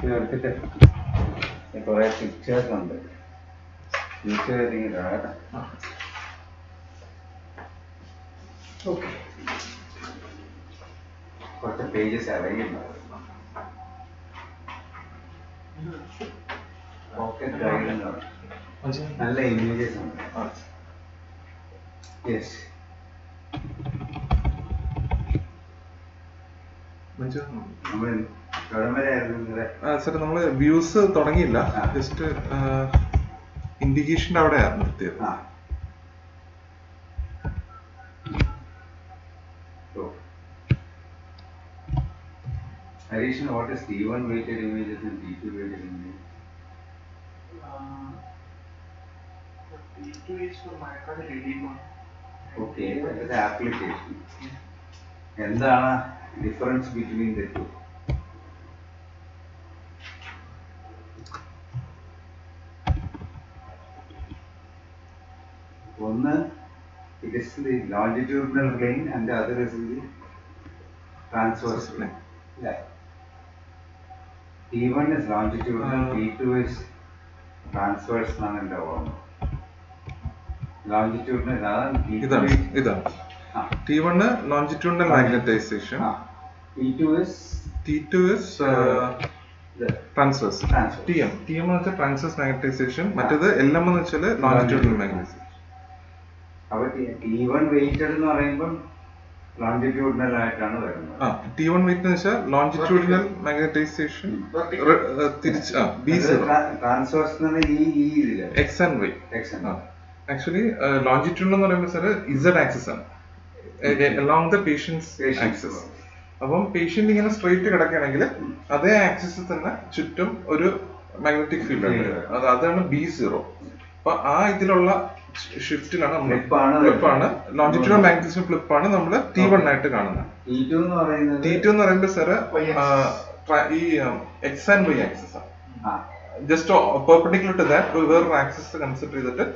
ചേർത്തിട്ട് കുറേ പിക്ചേഴ്സ് ഉണ്ട്. പിക്ചർ കേട്ടോ ഓക്കെ കുറച്ച് പേജസ് ഇറങ്ങിയിട്ടുണ്ടാവും പോക്കറ്റ് ഗൈഡ് എന്ന് പറയും. നല്ല ഇമേജസ് ഉണ്ട്. യെസ് സാർ നമ്മൾ വ്യൂസ് തുടങ്ങിയില്ല. ജസ്റ്റ് ഇൻഡിക്കേഷന്റെ അവിടെ നിർത്തിയത് ആ So, Harish, what is T1 weighted images and T2 weighted images? Okay, that is the application. എന്താണ് ഡിഫറൻസ് ബിറ്റ്വീൻ ദ ടു ഒന്ന് it is the longitudinal plane and the other is the transverse plane. Yeah. T1 is longitudinal, Uh, T2 is transverse എന്നാണ് എന്റെ ഓർമ്മ T2 ഇതാണ് ഇതാണ് T one longitudinal magnetisation ആ. T2 is T two is transverse. T M T M എന്ന് വെച്ചാൽ transverse magnetisation മറ്റേത് L M എന്ന് വെച്ചാൽ ലോഞ്ചിറ്റ്യൂണൽ മാഗ്നറ്റൈസേഷൻ അപ്പൊ T1 weighted എന്ന് പറയുമ്പോൾ longitudinal ആയിട്ടാണ് വരുന്നത്. ആ ടി വൺ വെയിറ്റ് എന്ന് വെച്ചാൽ ലോഞ്ചിറ്റ്യൂഡിനൽ മാഗ്നറ്റൈസേഷൻ തിരിച്ച് ആ ബി സീറോ ട്രാൻസ്വേഴ്സ് ഈ ഈ ഇതിൽ. എക്സ് ആൻഡ് വൈ X ആ. ആക്ച്വലി ലോഞ്ചിറ്റ്യൂഡ് എന്ന് പറയുമ്പോൾ സാർ ഇസഡ് ആക്സിസ് ആണ്. അലോങ് ദ പേഷ്യൻസ് ആക്സിസ് അപ്പം പേഷ്യന്റ് ഇങ്ങനെ സ്ട്രെയിറ്റ് കിടക്കുകയാണെങ്കിൽ അതേ ആക്സിസിൽ തന്നെ ചുറ്റും ഒരു മാഗ്നറ്റിക് ഫീൽഡ് ഉണ്ട്. അതാണ് ബി സീറോ അപ്പൊ ആ ഇതിലുള്ള ഷിഫ്റ്റിലാണ് നമ്മൾ ഫ്ലിപ്പ് ആണ് ഫ്ലിപ്പാണ് ലോഞ്ചിറ്റ്യൂഡൽ മാഗ്നറ്റിസം ഫ്ലിപ്പാണ് നമ്മൾ ടി വൺ ആയിട്ട് കാണുന്നത് T2 എന്ന് പറയുന്നത് ടി ടു എന്ന് പറയുമ്പോൾ സാറ്. ഈ എക്സ് ആൻഡ് വൈ ആക്സിസ് ആണ്. ജസ്റ്റ് പെർപെൻഡിക്കുലർ ടു ദാറ്റ് വേറൊരു ആക്സിസ് കൺസിഡർ ചെയ്തിട്ട്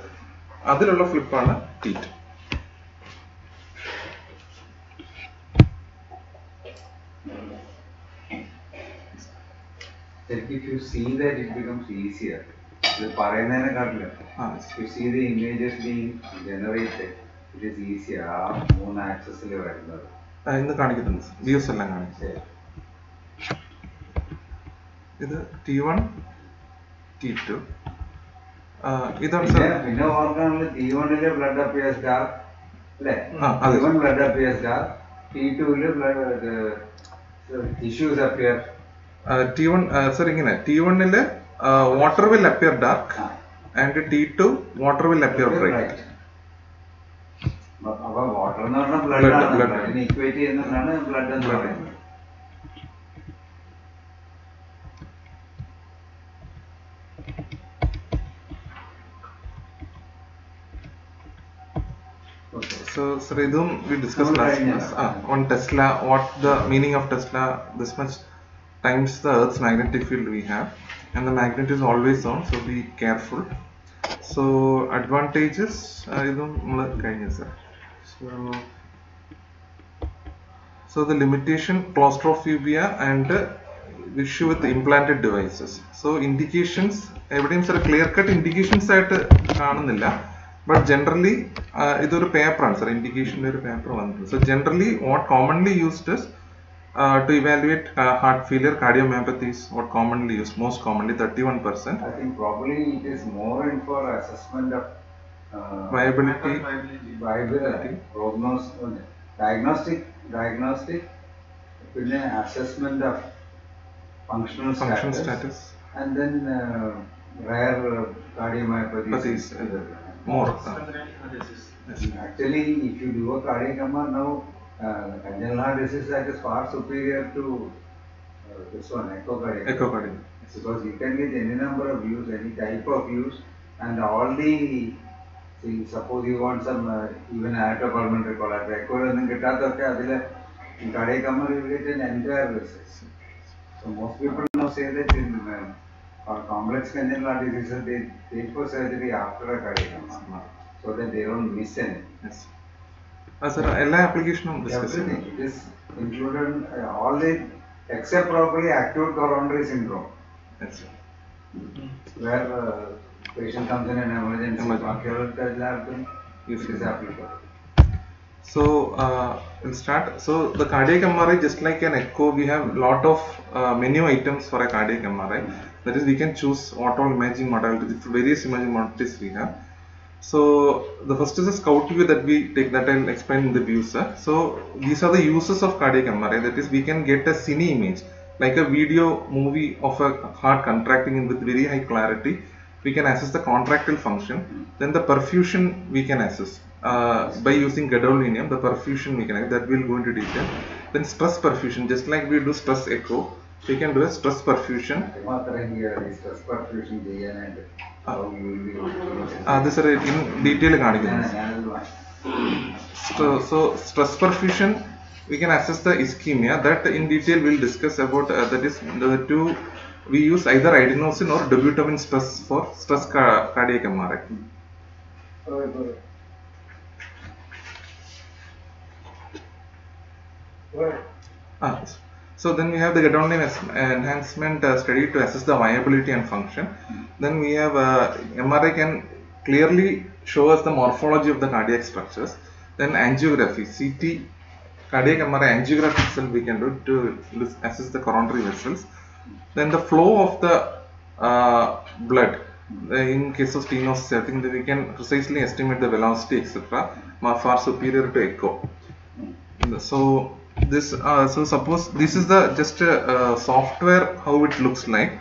അതിലുള്ള ഫ്ലിപ്പാണ് ടി ടു ശരിക്കും if you see that it becomes easier. ഇത് ജനറേറ്റഡ് ഇറ്റ് ഈസ് എല്ലാം ഇത് ടി വൺ ബ്ലഡ് സ്റ്റാർ അല്ലേ? ബ്ലഡ് സ്റ്റാർ ഇഷ്യൂസ് സർ ഇങ്ങനെ. ടി വണ്ണിൽ water will appear dark and T two water will appear bright അപ്പൊ water എന്ന് പറഞ്ഞാൽ blood Blood, ആണ് blood. ബ്ലഡിനെ ഇക്വേറ്റ് ചെയ്യുന്നതാണ് ബ്ലഡ് എന്ന് Blood. പറയുന്നത് Okay. So, sir, idum we discussed നമ്മൾ last കഴിഞ്ഞതാ. class. Ah, on Tesla, what the meaning of Tesla, this much times the Earth's magnetic field we have, And the magnet is always on, so be careful. So, advantages, uh. So, so the limitation claustrophobia and uh, issue with implanted devices. So indications evidence എവിടെയും sir clear cut indications ആയിട്ട് കാണുന്നില്ല but generally ഇതൊരു പേപ്പറാണ് sir ഇൻഡിക്കേഷന്റെ ഒരു paper വന്നിട്ടുണ്ട് so generally what commonly used is uh, to evaluate uh, heart failure, cardiomyopathy is what commonly used, most commonly 31%. I think probably it is more in for assessment of uh, viability, viability, viability, prognosis, uh, diagnostic, diagnostic, assessment of functional status, status, and then uh, rare cardiomyopathy. Uh, more. Actually, if you do a cardiac MR now, uh, congenital disease that is far superior to uh, this one, echocardia. Echocardia. It's because you can get any number of views, any type of views, and all the see, suppose you want some uh, even aortopulmonary collapse, echocardia കിട്ടാത്തൊക്കെ അതിൽ get an entire disease So most people now say that in uh, for complex congenital diseases they take for surgery after a cardiac so that they don't miss anything. Yes. Sir ಎಲ್ಲ application it is included all the except probably acute coronary syndrome. That's it. Hmm. Where uh, patient comes in an emergency, acute labdom is applicable. So uh, we'll start. So the cardiac MRI, just like an echo, we have lot of uh, menu items for a cardiac MRI. That is, we can choose what all imaging modalities, various imaging modalities we have. So the first is a scout view that we take that I'll explain in the view, sir. So these are the uses of cardiac MRI. That is, we can get a cine image, like a video movie of a heart contracting with very high clarity. We can assess the contractile function. Then the perfusion we can assess uh, by using gadolinium. The perfusion we can that we'll go into detail. Then stress perfusion, just like we do stress echo, we can do a stress perfusion. മാത്രം ഈ stress perfusion ചെയ്യാനായിട്ട് how you will be able to use it. അത് sir in detail ഞാൻ- കാണിക്കുന്നു ഞാനത് വാ- So, so stress perfusion, we can assess the ischemia. That in detail we'll discuss about. Uh, that is the two. We use either adenosine or dobutamine stress for stress ca- cardiac MRI. Ah, so then we have the gadolinium es- enhancement uh, study to assess the viability and function. Then we have uh, MRI can clearly show us the morphology of the cardiac structures. Then angiography, CT, cardiac MRI angiography itself we can do to assess the coronary vessels. Then the flow of the uh, blood. Uh, in case of stenosis, I think that we can precisely estimate the velocity, etc. Far superior to echo so this uh, so suppose this is the just uh, software how it looks like.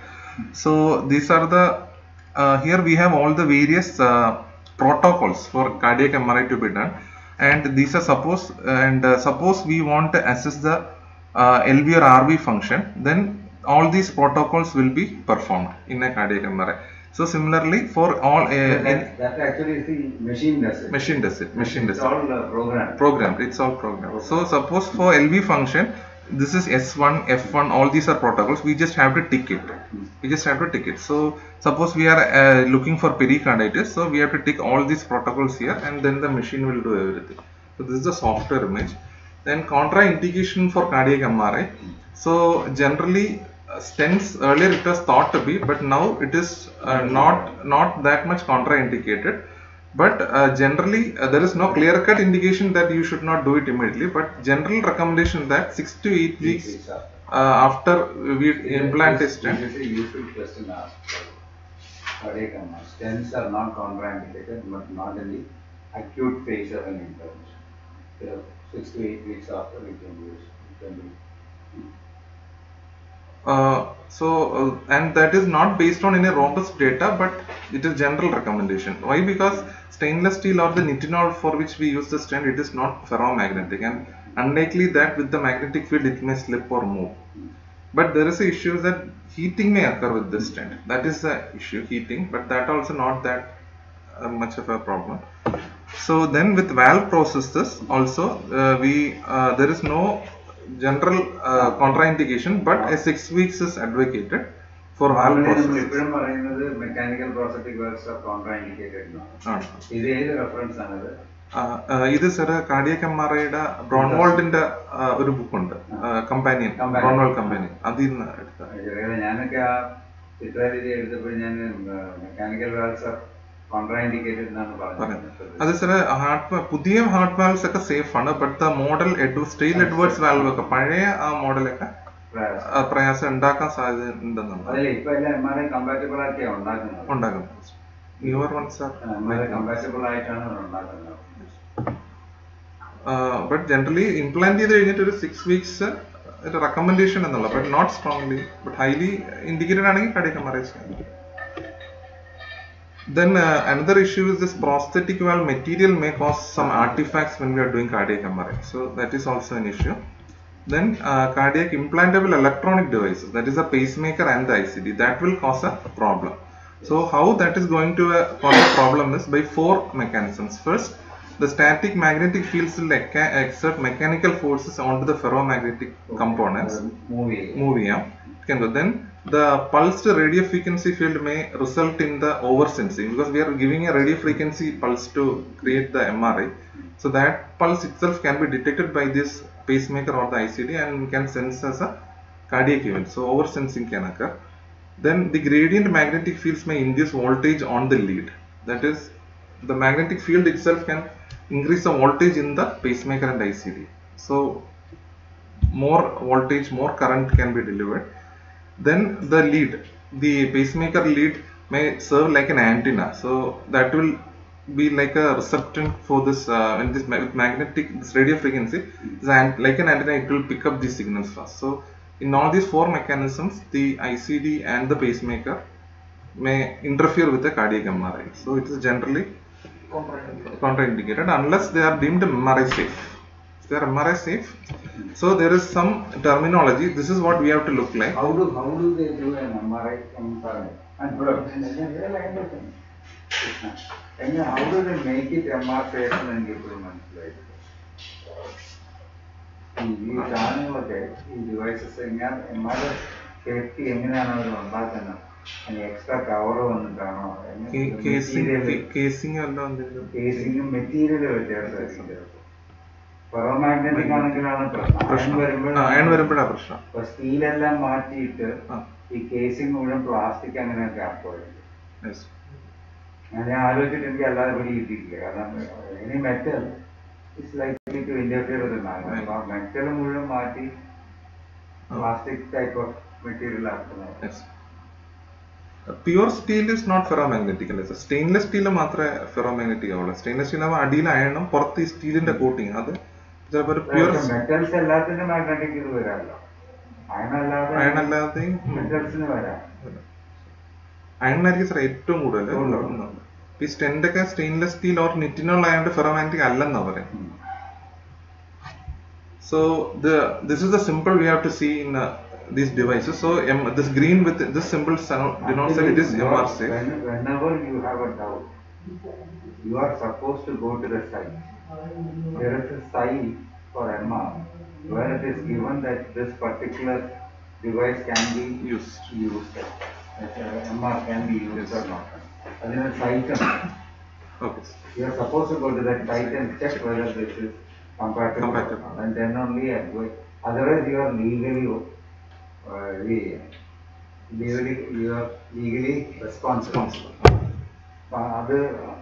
So these are the uh, here we have all the various uh, protocols for cardiac MRI to be done. And these are suppose and uh, suppose we want to assess the uh, LV or RV function then all these protocols will be performed in a cardiac MRI so similarly for all uh, That that actually is the machine does it. machine does it machine does It's it. all uh, programmed. programmed it's all programmed. So suppose for lv function this is s1 f1 all these are protocols. We just have to tick it. We just have to tick it. So suppose we are uh, looking for pericarditis so we have to tick all these protocols here and then the machine will do everything. So this is the software image. Then contraindication for cardiac mri so generally stents earlier it was thought to be but now it is uh, not not that much contraindicated but uh, generally uh, there is no clear cut indication that you should not do it immediately but general recommendation that 6 to 8 weeks uh, after we implant a stent This is a useful question asked. Stents are not contraindicated, but not in the acute phase of an intervention. So, Six to eight weeks after we can use, we can do. Uh, so uh, and that is not based on any robust data but it is general recommendation. Why? Because stainless steel or the nitinol for which we use the stent it is not ferromagnetic and unlikely that with the magnetic field it may slip or move. But there is a issue that heating may occur with this stent that is the issue heating but that also not that uh, much of a problem. So then with valve prostheses also uh, we uh, there is no general uh, contraindication but a six weeks is advocated for all processes. എപ്പോഴും പറയുന്നത് mechanical prosthetic works are contraindicated ആണ് ഇത് ഏത് reference ആണത് ആ, ആ, ഇത് sir cardiac M R ഐയുടെ ബ്രോൺവോൾഡിന്റെ ഒരു ബുക്കുണ്ട് കമ്പാനിയൻ ബ്രോൺവോൾഡ് കമ്പാനിയൻ അതിൽ നിന്ന് എടുത്ത ഞാനൊക്കെ ആ ചിത്രരീതി എടുത്തപ്പോൾ ഞാൻ മെക്കാനിക്കൽ വർക്ക്സ് അതെ. സാറെ ഹാർട്ട് പുതിയ ഹാർട്ട് വാൽവ്സ് ഒക്കെ സേഫ് ആണ് ഇപ്പോഴത്തെ മോഡൽ സ്റ്റീൽ എഡ്വേർഡ്സ് വാൽവ് ഒക്കെ പഴയ ആ മോഡലൊക്കെ പ്രയാസം ഉണ്ടാക്കാൻ സാധ്യത ഉണ്ടെന്നുണ്ട് ജനറലി ഇംപ്ലാന്റ് ചെയ്ത് കഴിഞ്ഞിട്ട് ഒരു സിക്സ് വീക്സ് റെക്കമെൻഡേഷൻ എന്നുള്ള but not strongly but highly indicated ആണെങ്കിൽ കടയൊക്കെ മറേജ് Then uh, another issue is this prosthetic valve material may cause some artifacts when we are doing cardiac MRI. So that is also an issue. Then uh, cardiac implantable electronic devices, that is a pacemaker and the ICD, that will cause a problem. So how that is going to uh, cause a problem is by four mechanisms. First, the static magnetic fields will exert mechanical forces onto the ferromagnetic components move yeah can go then the pulsed radio frequency field may result in the oversensing because we are giving a radio frequency pulse to create the MRI so that pulse itself can be detected by this pacemaker or the ICD and can sense as a cardiac event. So oversensing can occur. Then the gradient magnetic fields may induce voltage on the lead. That is the magnetic field itself can increase the voltage in the pacemaker and ICD so more voltage more current can be delivered then the lead the pacemaker lead may serve like an antenna. So that will be like a receptant for this uh, this ma- magnetic this radio frequency is an, like an antenna it will pick up these signals first so in all these four mechanisms the ICD and the pacemaker may interfere with the cardiac MRI so it is generally contraindicated. unless they are deemed MRI safe they are MRI safe so there is some terminology this is what we have to look like How do, how do they do an MRI MRI? And എങ്ങനെ how do they make it MR safe എന്ന് എനിക്ക് ഇപ്പോഴും മനസ്സിലായി ഈ ഈ സാധനങ്ങളൊക്കെ ഈ devices എങ്ങനെ എം ആർ സേഫ്റ്റി എങ്ങനെയാണ് അവർ ഉണ്ടാക്കുന്നത് എക്സ്ട്രാ കവർ വന്നിട്ടാണോ കേസിംഗ് കേസിംഗ് എല്ലാം എന്തെങ്കിലും കേസിങ്ങും മെറ്റീരിയൽ വ്യത്യാസമായിരിക്കും ഫെറോമാഗ്നറ്റിക് ആണെങ്കിലാണ് പ്രശ്നം. അയൺ പ്രശ്നം. വരുമ്പോഴാണ് അയൺ വരുമ്പോഴാ പ്രശ്നം. അപ്പൊ സ്റ്റീലെല്ലാം മാറ്റിയിട്ട് ഈ കേസിംഗ് മുഴുവൻ പ്ലാസ്റ്റിക് അങ്ങനെയൊക്കെ yes. ഞാൻ ആലോചിച്ചിട്ട് എനിക്ക് അല്ലാതെ പിടി കിട്ടിയിട്ടില്ല കാരണം ഇനി metal it's like to interfere അപ്പൊ മെറ്റൽ മുഴുവൻ മാറ്റി പ്ലാസ്റ്റിക് ടൈപ്പ് ഓഫ് മെറ്റീരിയൽ ആക്കുന്നത്. Pure steel is not ferromagnetic അല്ലേ? സ്റ്റെയിൻലെസ് സ്റ്റീൽ മാത്രമേ ഫെറോ മാഗ്നറ്റിക് ആവുള്ളൂ. സ്റ്റെയിൻലെസ് സ്റ്റീൽ ആവുമ്പോൾ അടിയിൽ അയണം പുറത്ത് ഈ സ്റ്റീലിന്റെ കോട്ടിങ് അത് ചിലപ്പോൾ ഒരു പ്യുവർ മെറ്റൽസ് എല്ലാത്തിനും മാഗ്നറ്റിക് ഇത് വരാമല്ലോ അയണല്ലാതെ അയൺ അല്ലാതെയും മെറ്റൽസിന് വരാം അയണിനായിരിക്കും സാർ ഏറ്റവും കൂടുതൽ കൂടുതൽ. ഈ സ്റ്റെൻഡ് ഒക്കെ സ്റ്റെയിൻലെസ് സ്റ്റീൽ ഓർ നിറ്റിനുള്ള ആയതുകൊണ്ട് ഫെറോമാഗ്നറ്റിക് അല്ലെന്നാ പറയും ഉം. So the this is the symbol we have to see in uh, these devices. So M, this green with this symbol sano- denotes that it is Actually, MR you safe. are- when- Whenever you have a doubt, you are supposed to go to the site. There is a psi for Emma, where it is given that this particular device can be used. used that uh, MR can be used yes. or not. And then a Titan. Okay. You are supposed to go to that site and check whether this is compatible, compatible. and then only. Otherwise, you are legally, uh, legally, you are legally responsible. Uh, other, uh,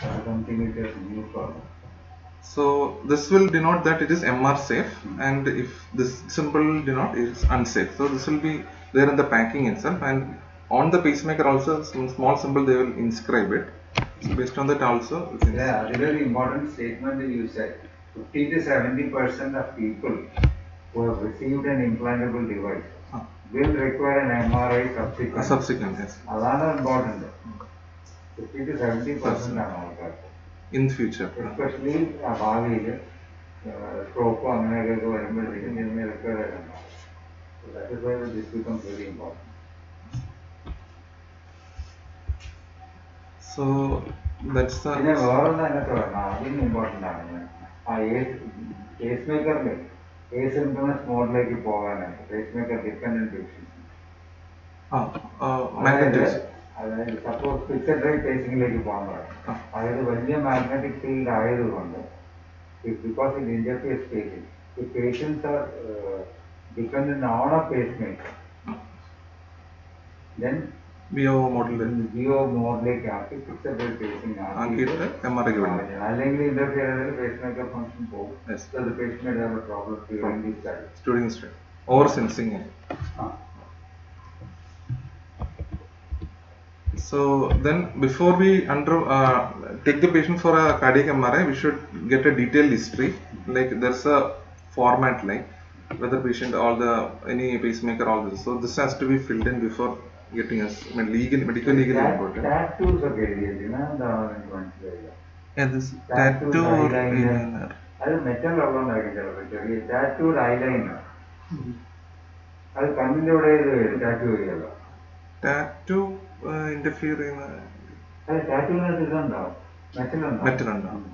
So new problem. So this will denote that it is MR safe hmm. and if this symbol denote it's unsafe. So this will be there in the packing itself and on the pacemaker also some small symbol they will inscribe it. So based on that also. Yeah, very important statement that you said. 50 to 70 percent of people who have received an implantable device huh. will require an MRI subsequently. Subsequent, yes. Another important. 50 to 70 percent ആണ് ആൾക്കാർക്ക് in future especially ഭാവിയിൽ സ്ട്രോക്കോ അങ്ങനെയൊക്കെ വരുമ്പോഴത്തേക്കും ഇതിന് recover ഉണ്ടാവും this becomes very important so that's the പിന്നെ വേറൊന്നും അതിനകത്ത് വേണം ആദ്യം ഇമ്പോർട്ടൻ്റ് ആണ് ആ ഏസ് ഏസ് മേക്കറിൻ്റെ ഏസ് ഇൻഫ്ലുവൻസ് മോഡിലേക്ക് പോകാനായിട്ട് ഏസ് മേക്കർ ഡിപ്പെൻഡൻറ്റ് ഡിവിഷൻ ആ മാഗ്നറ്റ് അതായത് സപ്പോസ് ഫിക്സഡ് റേറ്റ് പ്രൈസിംഗിലേക്ക് പോകാൻ പറയും അതായത് വലിയ മാഗ്നറ്റിക് ഫീൽഡ് ആയതുകൊണ്ട് ബിക്കോസ് ഇറ്റ് ഇന്റർഫിയർ സ്പേസിൽ the patients are uh, dependent on a pacemaker. Then BO model. BO model ആക്കി ഫിക്സഡ് പേസിംഗ് ആക്കിയിട്ട് എം ആർ ഐക്ക് വേണ്ടി അല്ലെങ്കിൽ ഇന്റർഫിയർ ചെയ്താൽ പേസ്മേക്കർ ഫംഗ്ഷൻ പോകും. Pacemaker problem during study during study over sensing ആ. So then before we under uh, take the patient for a cardiac MRI, we should get a detailed history. Like there's a format like whether patient all the any pacemaker all this. So this has to be filled in before getting us I mean, legal medical legally Tat- important. Tattoos ഒക്കെ എഴുതിയിരിക്കുന്നത് എന്താണ് എനിക്ക് മനസ്സിലായില്ല Yeah, this Tattoo tattoo or eyeliner. eyeliner. അത് metal ഉള്ളതുകൊണ്ടായിരിക്കും ചിലപ്പോൾ ചെറിയ ടാറ്റൂഡ് eyeliner അത് കണ്ണിന്റെ ഇവിടെ ഇത് ടാറ്റു വരികയല്ലോ ടാറ്റു ഇന്റർഫിയർ ചെയ്യുന്ന മെറ്റലുണ്ടാവും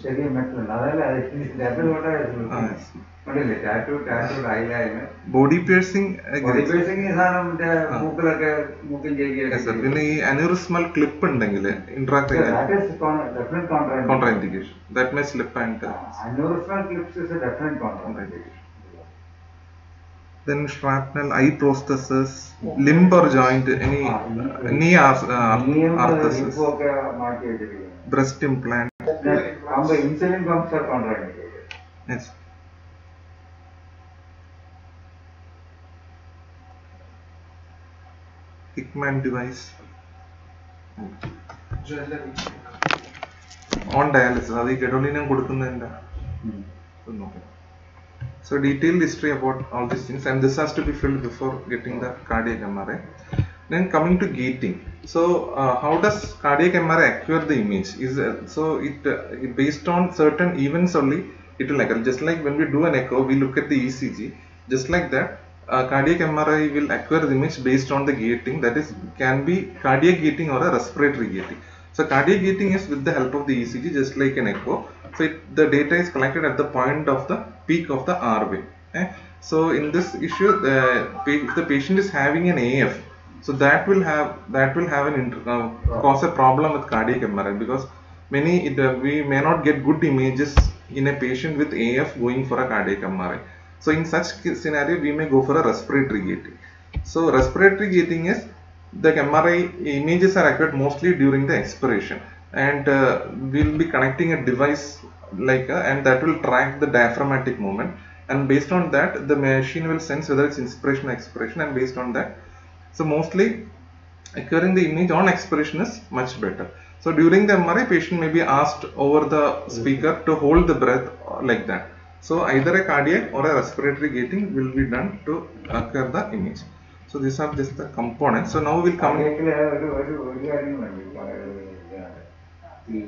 ശരിയും മെറ്റലുണ്ട്. അതല്ല ടാറ്റു കൊണ്ടാ ബോഡി പിയേഴ്സിംഗ് പിന്നെ ഈ അനൂറിസ്മൽ ക്ലിപ്പ് ഉണ്ടെങ്കിൽ interact contraindication that means slip and aneurysmal clips is a definite contraindication then shrapnel, eye prosthesis, limb or joint, any Ah, uh, knee ar- uh, arthrosis, ഒക്കെ മാറ്റി വെച്ചിരിക്കുന്നത് breast implant. Pump insulin pumps are contract Yes. Hickman device. On dialysis, അത് ഈ gadolinium കൊടുക്കുന്നതിന്റെ ഇത് നോക്കാം. So detailed history about all these things and this has to be filled before getting the cardiac MRI. Then coming to gating. So uh, how does cardiac MRI acquire the image? Is uh, so it, uh, it based on certain events only it will acquire. Just like when we do an echo, we look at the ECG. Just like that, uh, cardiac MRI will acquire the image based on the gating. That is can be cardiac gating or a respiratory gating. So cardiac gating is with the help of the ECG, just like an echo. So it, the data is collected at the point of the peak of the R wave. eh. So in this issue, the, if the patient is having an AF, so that will have that will have an inter, uh, cause a problem with cardiac MRI because many it, uh, we may not get good images in a patient with AF going for a cardiac MRI. So in such scenario, we may go for a respiratory gating. So respiratory gating is the MRI images are acquired mostly during the expiration and uh, we'll be connecting a device like a, and that will track the diaphragmatic movement. And based on that the machine will sense whether it's inspiration or expiration and based on that so mostly acquiring the image on expiration is much better. So during the MRI patient may be asked over the speaker to hold the breath uh, like that. So either a cardiac or a respiratory gating will be done to acquire the image. So these are just the components. So now we'll come ഈ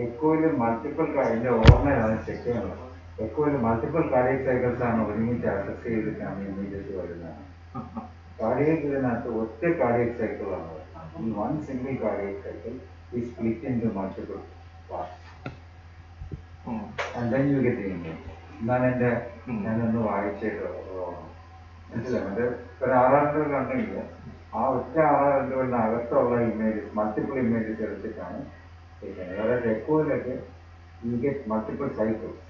എക്കോയിൽ multiple അതിന്റെ ഓർമ്മയാണ് check ചെയ്യുന്നത് എക്കോയിൽ multiple cardiac cycles ആണ് ഒരുമിച്ച് assess ചെയ്തിട്ടാണ് images വരുന്നത്. Cardiac ഇതിനകത്ത് ഒറ്റ കാർഡിയക് സൈക്കിളാണ് ഈ വൺ സിംഗിൾ കാർഡിയക് സൈക്കിൾ ഈ split into multiple parts. And then you get image എന്നാണ് എന്റെ. ഞാനൊന്ന് വായിച്ചിട്ട് മനസ്സിലായത് ഒരു ആറാണ്ട് കണ്ടെങ്കിൽ ആ ഒറ്റ ആറാണ്ട് അകത്തുള്ള ഇമേജസ് മൾട്ടിപ്പിൾ ഇമേജസ് എടുത്തിട്ടാണ് ചെയ്യുന്നത് അതായത് എക്കോയിലൊക്കെ you get multiple cycles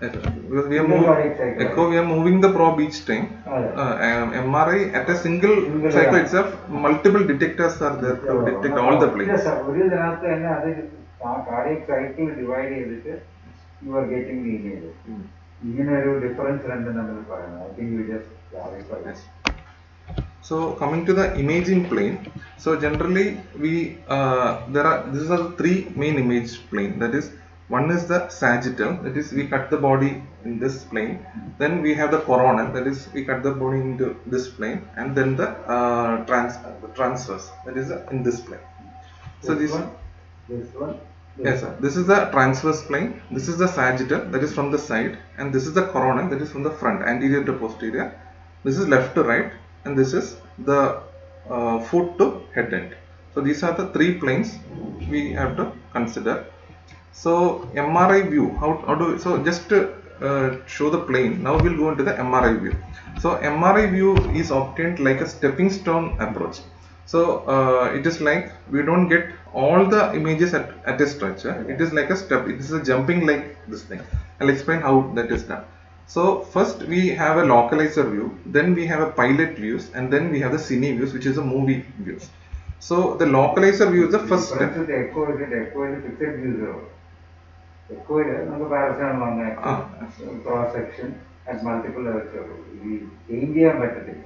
Yes, sir. Because we are moving, cycle. echo, we are moving the probe each time. അതെ Uh, um, MRI at a single Single, cycle yeah. itself, multiple detectors are there to detect all the planes. സ- ഒരു ഇതിനകത്ത് തന്നെ അത് cardiac cycle divide ചെയ്തിട്ട് are getting the image Mm. ഇങ്ങനെ ഒരു difference രണ്ടും തമ്മിൽ പറയുന്നത് I think you just clarify Yes. So coming to the imaging plane, so generally we uh, there are these are three main image plane. That is, one is the sagittal. That is, we cut the body in this plane. Then we have the coronal. That is, we cut the body into this plane, and then the uh, trans the transverse. That is uh, in this plane. So this one this one Yes, sir. This is the transverse plane. This is the sagittal, that is from the side, and this is the coronal, that is from the front, anterior to posterior. This is left to right, and this is the uh, foot to head end. So these are the three planes we have to consider. So MRI view, how, how do so just to uh, show the plane. Now we'll go into the MRI view. So MRI view is obtained like a stepping stone approach. So uh, it is like we don't get all the images at, at a stretch. It is like a step. It is a jumping like this thing. I'll explain how that is done. So first we have a localizer view, then we have a pilot views, and then we have the cine views, which is a movie views. So the localizer view is the first step. Echo ഇതിന്റെ എക്കോയിൽ fixed views എക്കോയില് നമുക്ക് പാരസൈമൾ വന്ന ആ. Cross section at multiple levels ഈ change ചെയ്യാൻ പറ്റത്തില്ല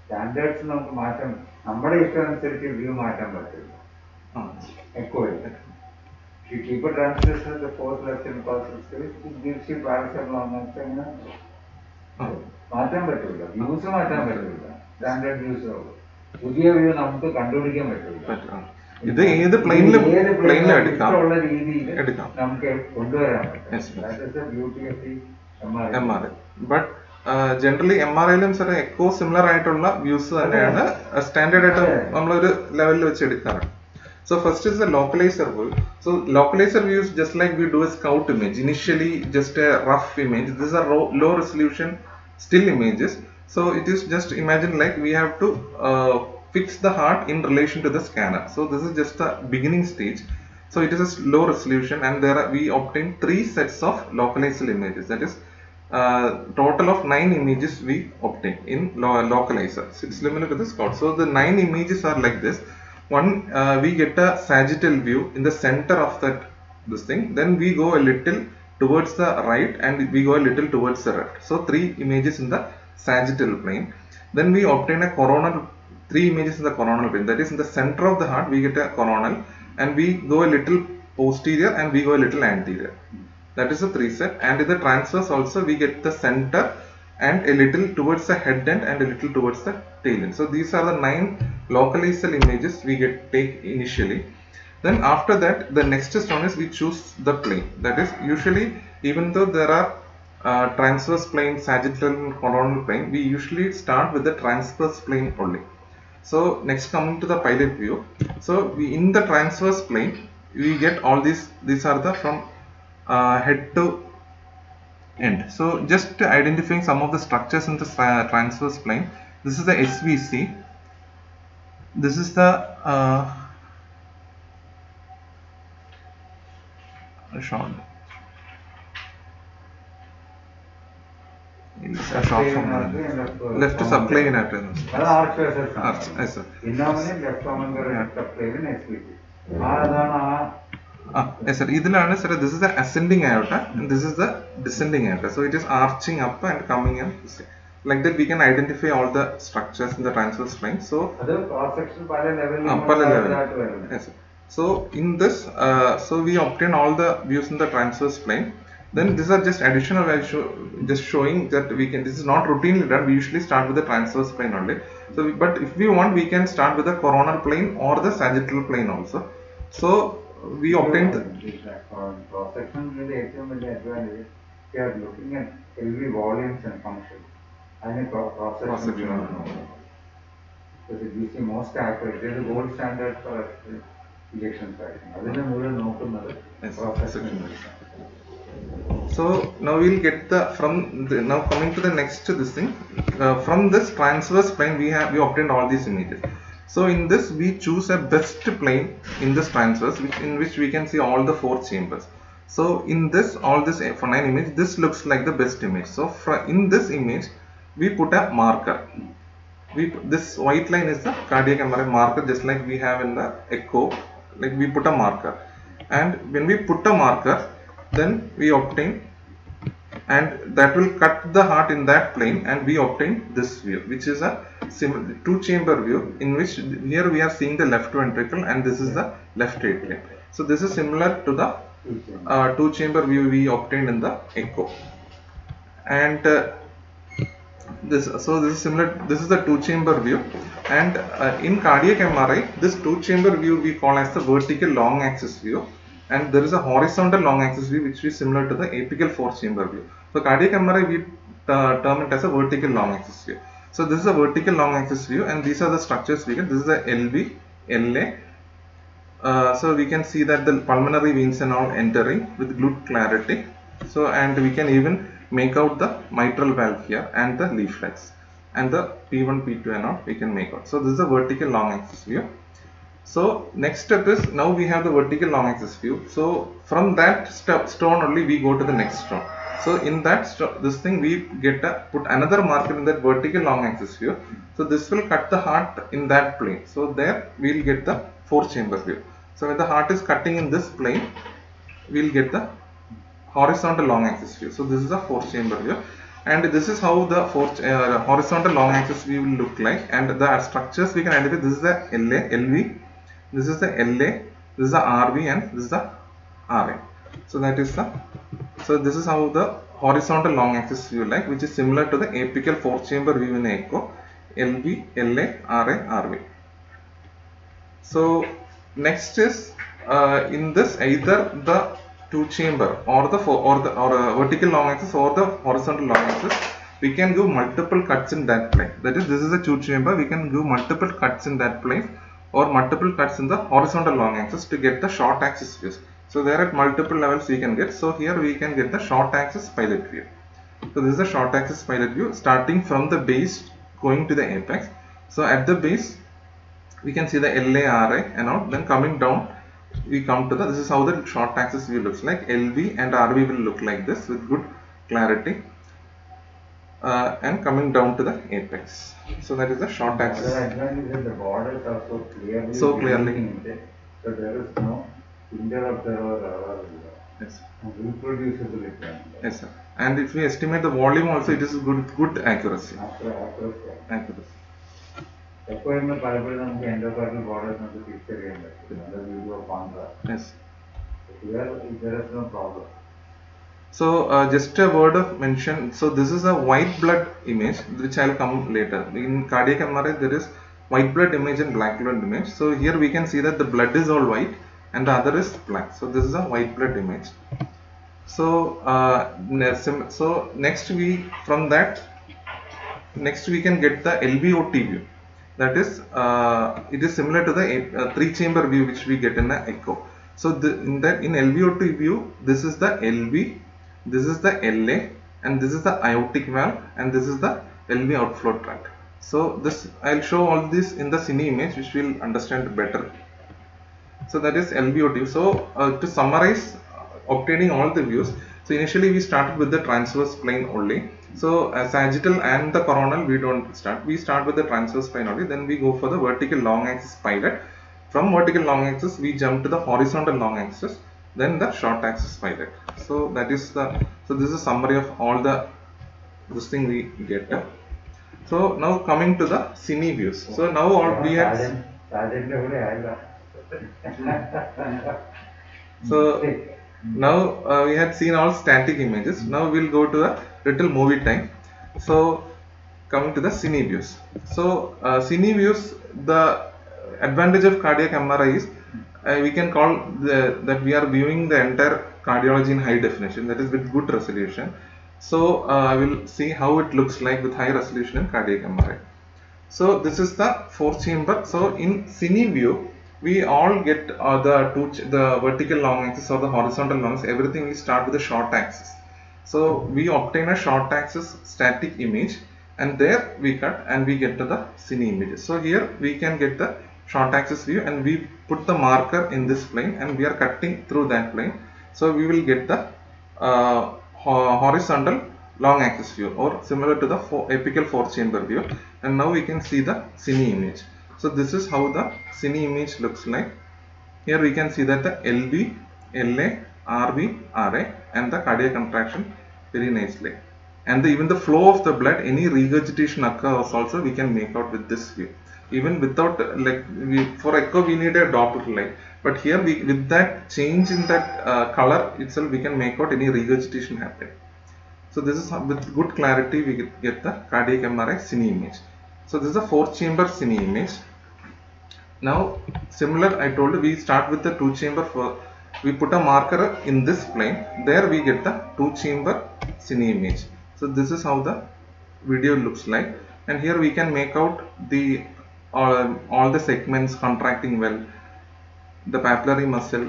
standards നമുക്ക് മാറ്റാൻ നമ്മുടെ ഇഷ്ടം അനുസരിച്ച് വ്യൂ മാറ്റാൻ പറ്റില്ല Ah, എക്കോയിൽ If you keep a transistor, the fourth left in positive space, it gives you paracetamol ഇങ്ങനെ ah. മാറ്റാൻ പറ്റില്ല വ്യൂസ് മാറ്റാൻ പറ്റില്ല സ്റ്റാൻഡേർഡ് വ്യൂസ് പുതിയ വ്യൂ നമുക്ക് കണ്ടുപിടിക്കാൻ പറ്റില്ല. ഇത് ഏത് പ്ലെയിനിൽ പ്ലെയിനിൽ എടുക്കാം? ഉള്ള രീതിയിൽ എടുക്കാം. നമുക്ക് കൊണ്ടുവരാൻ പറ്റും. But ജനറലി എം ആർ ഐയിലും ചില എക്കോ സിമിലർ ആയിട്ടുള്ള വ്യൂസ് തന്നെയാണ് സ്റ്റാൻഡേർഡ് ആയിട്ട് നമ്മളൊരു ലെവലിൽ വെച്ച് എടുക്കാറ് So first is the localizer view. So localizer view is just like we do a scout image. Initially just a rough image. These are low, resolution still images. So it is just imagine like we have to uh, fix the heart in relation to the scanner. So this is just the beginning stage. So it is a low resolution and there are, we obtain three sets of localized images. That is uh, total of nine images we obtain in lo localizer. So it's limited to the scout. So the nine images are like this one uh, we get a sagittal view in the center of that this thing. Then we go a little towards the right and we go a little towards the left. So three images in the sagittal plane. Then we obtain a coronal three images in the coronal plane. That is in the center of the heart we get a coronal and we go a little posterior and we go a little anterior. That is the three set. And in the transverse also we get the center and a little towards the head end and a little towards the tail end. So these are the nine localized images we get take initially. Then after that the next one is we choose the plane. That is usually even though there are uh, transverse plane, sagittal and coronal plane, we usually start with the transverse plane only. So next coming to the pilot view. So we in the transverse plane we get all these these are the from uh, head to end. So just identifying some of the structures in the transverse plane. This is the SVC. This is the uh, shown. Left ಸಬ್ಲೈನ್ arch sir ಇನ್ನಾಮನೆ left ಸಬ್ಲೈನ್ yes Ah, yes sir. Sir, this is the ascending aorta and this is the descending aorta. So it is arching up and coming up. Like that we can identify all the structures in the transverse spine. So level. Yes sir. So in this, uh, so we obtain all the views in the transverse plane. Then these are just additional just showing that we can. This is not routinely done. We usually start with the transverse plane only. So, we, but if we want, we can start with the coronal plane or the sagittal plane also. So we obtain the cross സെക്ഷനിലെ ഏറ്റവും വലിയ advantage you are looking at every volumes and function അതിന് cross Cross section section. It gives most accurate ഇത് gold standard four injections ആയിരിക്കും അതിന് മുഴുവൻ നോക്കുന്നത് Yes, cross section. Section So now we'll get the from the, now coming to the next this thing uh, from this transverse plane we have we obtained all these images. So in this we choose a best plane in this transverse which in which we can see all the four chambers. So in this all this for nine image this looks like the best image. So in this image we put a marker. We this white line is the cardiac MRI marker just like we have in the echo like we put a marker and when we put a marker then we obtain and that will cut the heart in that plane and we obtain this view which is a two chamber view in which here we are seeing the left ventricle and this is the left atrium. So this is similar to the uh, two chamber view we obtained in the echo. And uh, this so this is similar this is the two chamber view. And uh, in cardiac mri this two chamber view we call as the vertical long axis view and there is a horizontal long axis view which is similar to the apical four chamber view. So cardiac mri we uh, term it as a vertical long axis view. So this is a vertical long axis view and these are the structures we get. This is the lv la uh, so we can see that the pulmonary veins are now entering with good clarity. So and we can even make out the mitral valve here and the leaflets. And the p1 p2 and all we can make out. So this is a vertical long axis view so next step is now we have the vertical long axis view. So from that step stone only we go to the next stone. So in that this thing we get a put another marker in that vertical long axis view. So this will cut the heart in that plane. So there we'll get the four chamber view. So when the heart is cutting in this plane we'll get the horizontal long axis view. So this is a four chamber view. And this is how the four uh, horizontal long axis view will look like. And the structures we can identify this is the LA, LV, this is the LA, this is the RV and this is the RA. So that is the so this is how the horizontal long axis view like which is similar to the apical four chamber view in echo LV, LA, RA, RV. So next is uh, in this either the two chamber or the fo- or the or uh, vertical long axis or the horizontal long axis we can give multiple cuts in that plane. That is, this is a two chamber. We can give multiple cuts in that plane or multiple cuts in the horizontal long axis to get the short axis views. So there at multiple levels we can get. So here we can get the short axis pilot view. So this is the short axis pilot view starting from the base going to the apex. So at the base we can see the LA, RA and out Then coming down we come to the this is how the short axis view looks like. LV and RV will look like this with good clarity Uh, and coming down to the apex. So that is the short The axis. advantage is the borders are so clearly. So clearly. delineated, So there is no interrupter or error. Yes. Reproducibility. Yes, sir. And if we estimate the volume also, it is good good accuracy. After, after, Accuracy. എപ്പോഴും പലപ്പോഴും നമുക്ക് എൻഡോകാർഡിൽ borders നമുക്ക് തിരിച്ചറിയാൻ പറ്റും നല്ല video contrast Yes. Here, there is no problem. so uh, just a word of mention. So this is a white blood image, which I'll come later. In cardiac MRI, there is white blood image and black blood image. So here we can see that the blood is all white and the other is black. So this is a white blood image. So uh, so next we from that next we can get the LVOT view. That is, uh, it is similar to the uh, three chamber view which we get in the echo. So the, in that in LVOT view, this is the LV, this is the LA, and this is the aortic valve, and this is the LV outflow tract. So this I'll show all this in the cine image, which we'll understand better. So that is LVOT. So uh, to summarize, uh, obtaining all the views. So initially we started with the transverse plane only. So uh, sagittal and the coronal we don't start. We start with the transverse plane only. Then we go for the vertical long axis pilot. From vertical long axis we jump to the horizontal long axis then the short axis pilot. so that is the so this is summary of all the this thing we get. So now coming to the cine views. So now all we have so now uh, we had seen all static images. Now we'll go to the little movie time. So coming to the cine views. So uh, cine views the advantage of cardiac mri is uh, we can call the, that we are viewing the entire cardiology in high definition, that is with good resolution. So uh, I will see how it looks like with high resolution in cardiac MRI. So this is the four chamber. So in cine view, we all get uh, the two the vertical long axis or the horizontal long axis. Everything we start with the short axis. So we obtain a short axis static image, and there we cut and we get to the cine images. So here we can get the short axis view, and we put the marker in this plane, and we are cutting through that plane. So we will get the uh, horizontal long axis view or similar to the four, apical four chamber view. And now we can see the cine image. So this is how the cine image looks like. Here we can see that the lv la rv ra and the cardiac contraction very nicely. And the, even the flow of the blood any regurgitation occurs also we can make out with this view even without like we, for echo we need a doppler light but here we with that change in that uh, color itself we can make out any regurgitation happening so this is with good clarity we get, the cardiac MRI cine image. So this is a four chamber cine image. Now similar I told we start with the two chamber for we put a marker in this plane there we get the two chamber cine image. So this is how the video looks like and here we can make out the all, all the segments contracting well the papillary muscle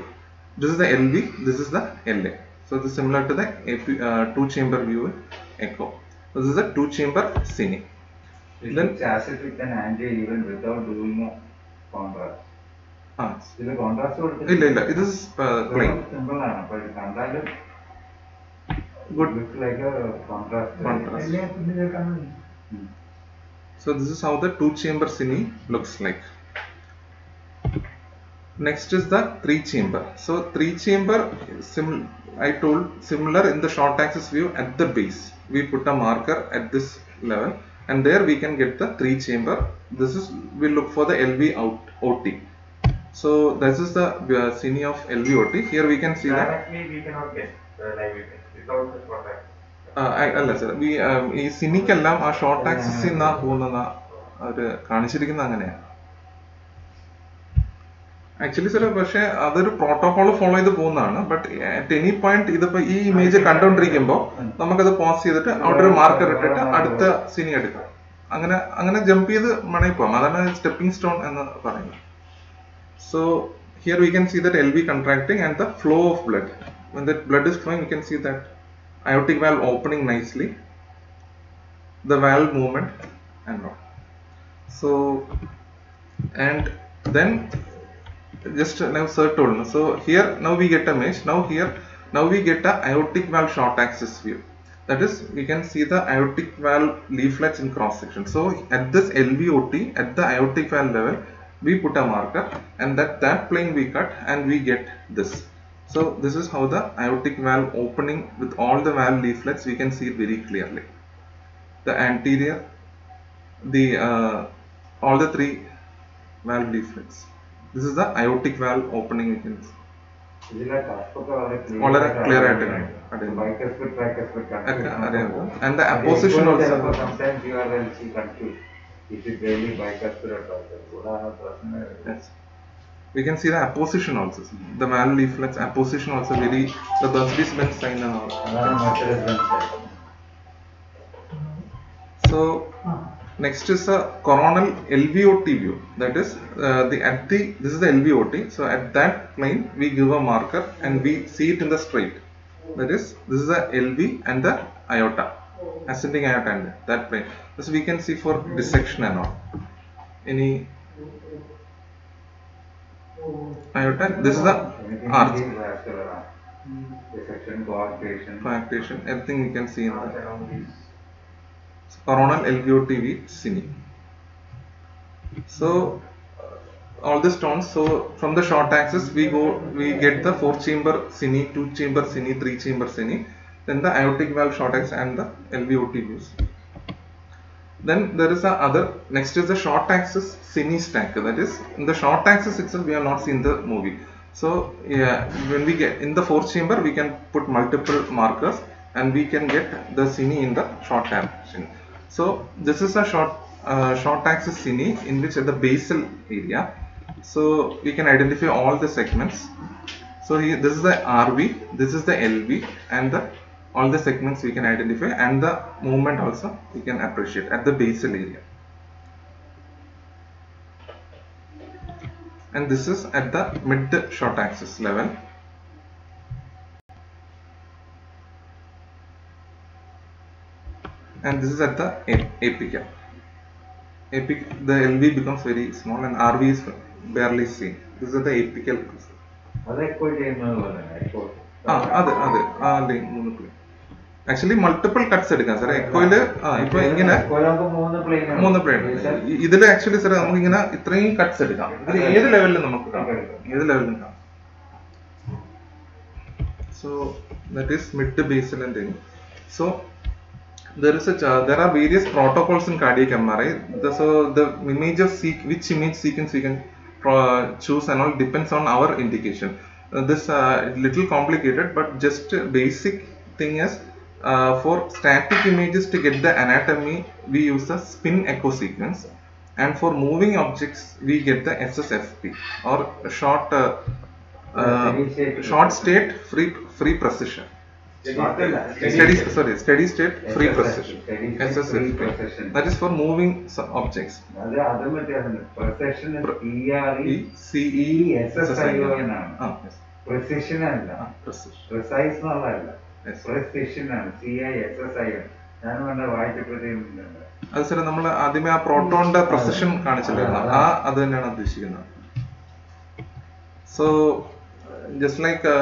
this is the LV this is the LA so this is similar to the AP, uh, two chamber view echo this is a two chamber cine Then- It's as if it can angle even without doing a contrast. ആ ഇത് contrast ഇല്ല ഇല്ല ഇത് plain simple ആണ് അപ്പൊ ഇത് കണ്ടാലും good look like contrast Contrast. so this is how the two chamber cine looks like. Next is the three chamber. So three chamber, sim I told similar in the short axis view at the base. We put a marker at this level and there we can get the three chamber. This is we look for the LV out OT. So this is the uh, cine of LVOT. Here we can see that. Directly we cannot get the live image without the. ആ, I- അല്ല sir ഈ സിനിക്കെല്ലാം ആ short axis നിന്നാ പോകുന്ന അവർ കാണിച്ചിരിക്കുന്നത് അങ്ങനെയാ. Actually sir പക്ഷെ അതൊരു പ്രോട്ടോകോൾ ഫോളോ ചെയ്ത് പോകുന്നതാണ്. ബട്ട് അറ്റ് എനി പോയിന്റ് ഇതിപ്പോ ഈ ഇമേജ് കണ്ടോണ്ടിരിക്കുമ്പോൾ നമുക്കത് പോസ് ചെയ്തിട്ട് അവിടെ ഒരു മാർക്കർ ഇട്ടിട്ട് അടുത്ത സിനി എടുക്കാം. അങ്ങനെ അങ്ങനെ ജമ്പ് ചെയ്ത് മണയിൽ പോകാം. അതാണ് സ്റ്റെപ്പിംഗ് സ്റ്റോൺ എന്ന് പറയുന്നത്. So here we can see that LV contracting and the flow of blood when the blood is flowing you can see that. Aortic valve opening nicely. The valve movement and all. So and then just now sir told me. so here now we get a mesh now here now we get a aortic valve short axis view. That is we can see the aortic valve leaflets in cross section. So at this LVOT at the aortic valve level we put a marker and that that plane we cut and we get this so this is how the aortic valve opening with all the valve leaflets we can see it very clearly the anterior the uh, all the three valve leaflets this is the aortic valve opening we can see ഇതിലെ കഷ്പൊക്കെ വളരെ clear ആയിട്ട് കാണും. അതെ. ബൈക്കസ്പെറ്റ് ട്രാക്കസ്പെറ്റ് ഒക്കെ അറിയാം and the apposition also sometimes you are LC confuse it is daily ബൈക്കസ്പെറ്റ് ട്രാക്കസ് കൂടാതെ പ്രശ്നം Yes. we can see the apposition also. The man leaflets apposition also very the Mercedes Benz sign uh, and all. So next is a coronal LVOT view. That is uh, the at the this is the LVOT. So at that plane we give a marker and we see it in the straight. That is this is the LV and the aorta ascending aorta and that plane. So we can see for dissection and all. Any aorta. This is the arch. Coarctation, everything we can see in the coronal LVOTV cine. So uh, all the stones. So from the short axis we go we get the four chamber cine, two chamber cine, three chamber cine, then the aortic valve short axis and the LVOT views. Then there is a other next is the short axis cine stack. That is in the short axis itself we have not seen the movie. So yeah, when we get in the fourth chamber we can put multiple markers and we can get the cine in the short axis. So this is a short uh, short axis cine in which at the basal area. So we can identify all the segments. So here, this is the RV, this is the LV, and the all the segments we can identify and the movement also we can appreciate at the basal area and this is at the mid short axis level. And this is at the apic apic the lv becomes very small and rv is barely seen. This is at the apical ah, other, other, ah, actually multiple cuts എടുക്കാം sir എക്കോയിൽ ഇപ്പൊ ഇങ്ങനെ മൂന്ന് plain ഇതിൽ actually sir നമുക്ക് ഇങ്ങനെ ഇത്രയും cuts എടുക്കാം ഇതിൽ ഏത് ലെവലിൽ നമുക്ക് കാണാം ഏത് ലെവലിലും കാണാം so that is mid basal and so there is a ch- there are various protocols in cardiac MRI. The, so the image of seq- which image sequence we can pro- choose and all depends on our indication. Uh, this uh, little complicated, but just basic thing is uh, for static images to get the anatomy we use the spin echo sequence. And for moving objects we get the SSFP or short uh, uh, short state free free precession. Steady sorry steady state free precession. SSFP that is for moving objects. precession അത് സാറേ നമ്മൾ ആദ്യമേ ആ പ്രോട്ടോണിന്റെ procession കാണിച്ചിട്ടുണ്ട് ആ അത് തന്നെയാണ് ഉദ്ദേശിക്കുന്നത്. So just like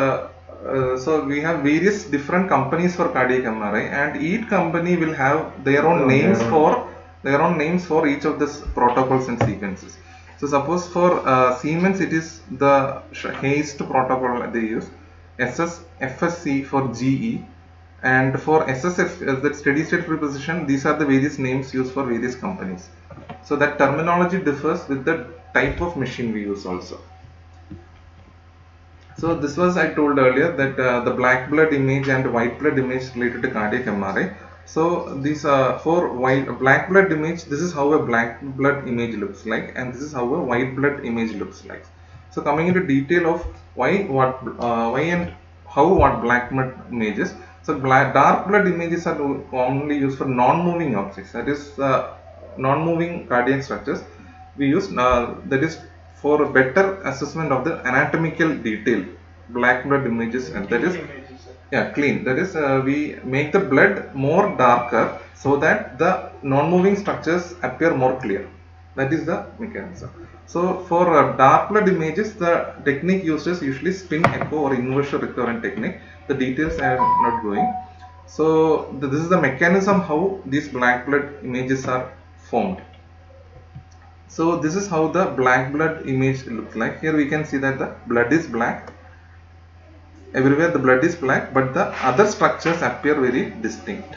so we have various different companies for cardiac M and ഈ company will have their own names for their own names for each of this protocols and sequences so suppose for Siemens it is the haste protocol the use SS FSC for GE and for SSF uh, that steady state preposition these are the various names used for various companies. So that terminology differs with the type of machine we use also. So this was I told earlier that uh, the black blood image and white blood image related to cardiac MRI. So these are for white black blood image. This is how a black blood image looks like, and this is how a white blood image looks like. So coming into detail of why what uh, why and how what black blood images. So black, dark blood images are commonly used for non-moving objects. That is uh, non-moving cardiac structures. We use uh, that is for a better assessment of the anatomical detail. Black blood images and that is yeah clean that is uh, we make the blood more darker so that the non-moving structures appear more clear that is the mechanism so for uh, dark blood images the technique used is usually spin echo or inversion recurrent technique. The details am not going. So th- this is the mechanism how these black blood images are formed. So this is how the black blood image looks like. Here we can see that the blood is black. Everywhere the blood is black but the other structures appear very distinct.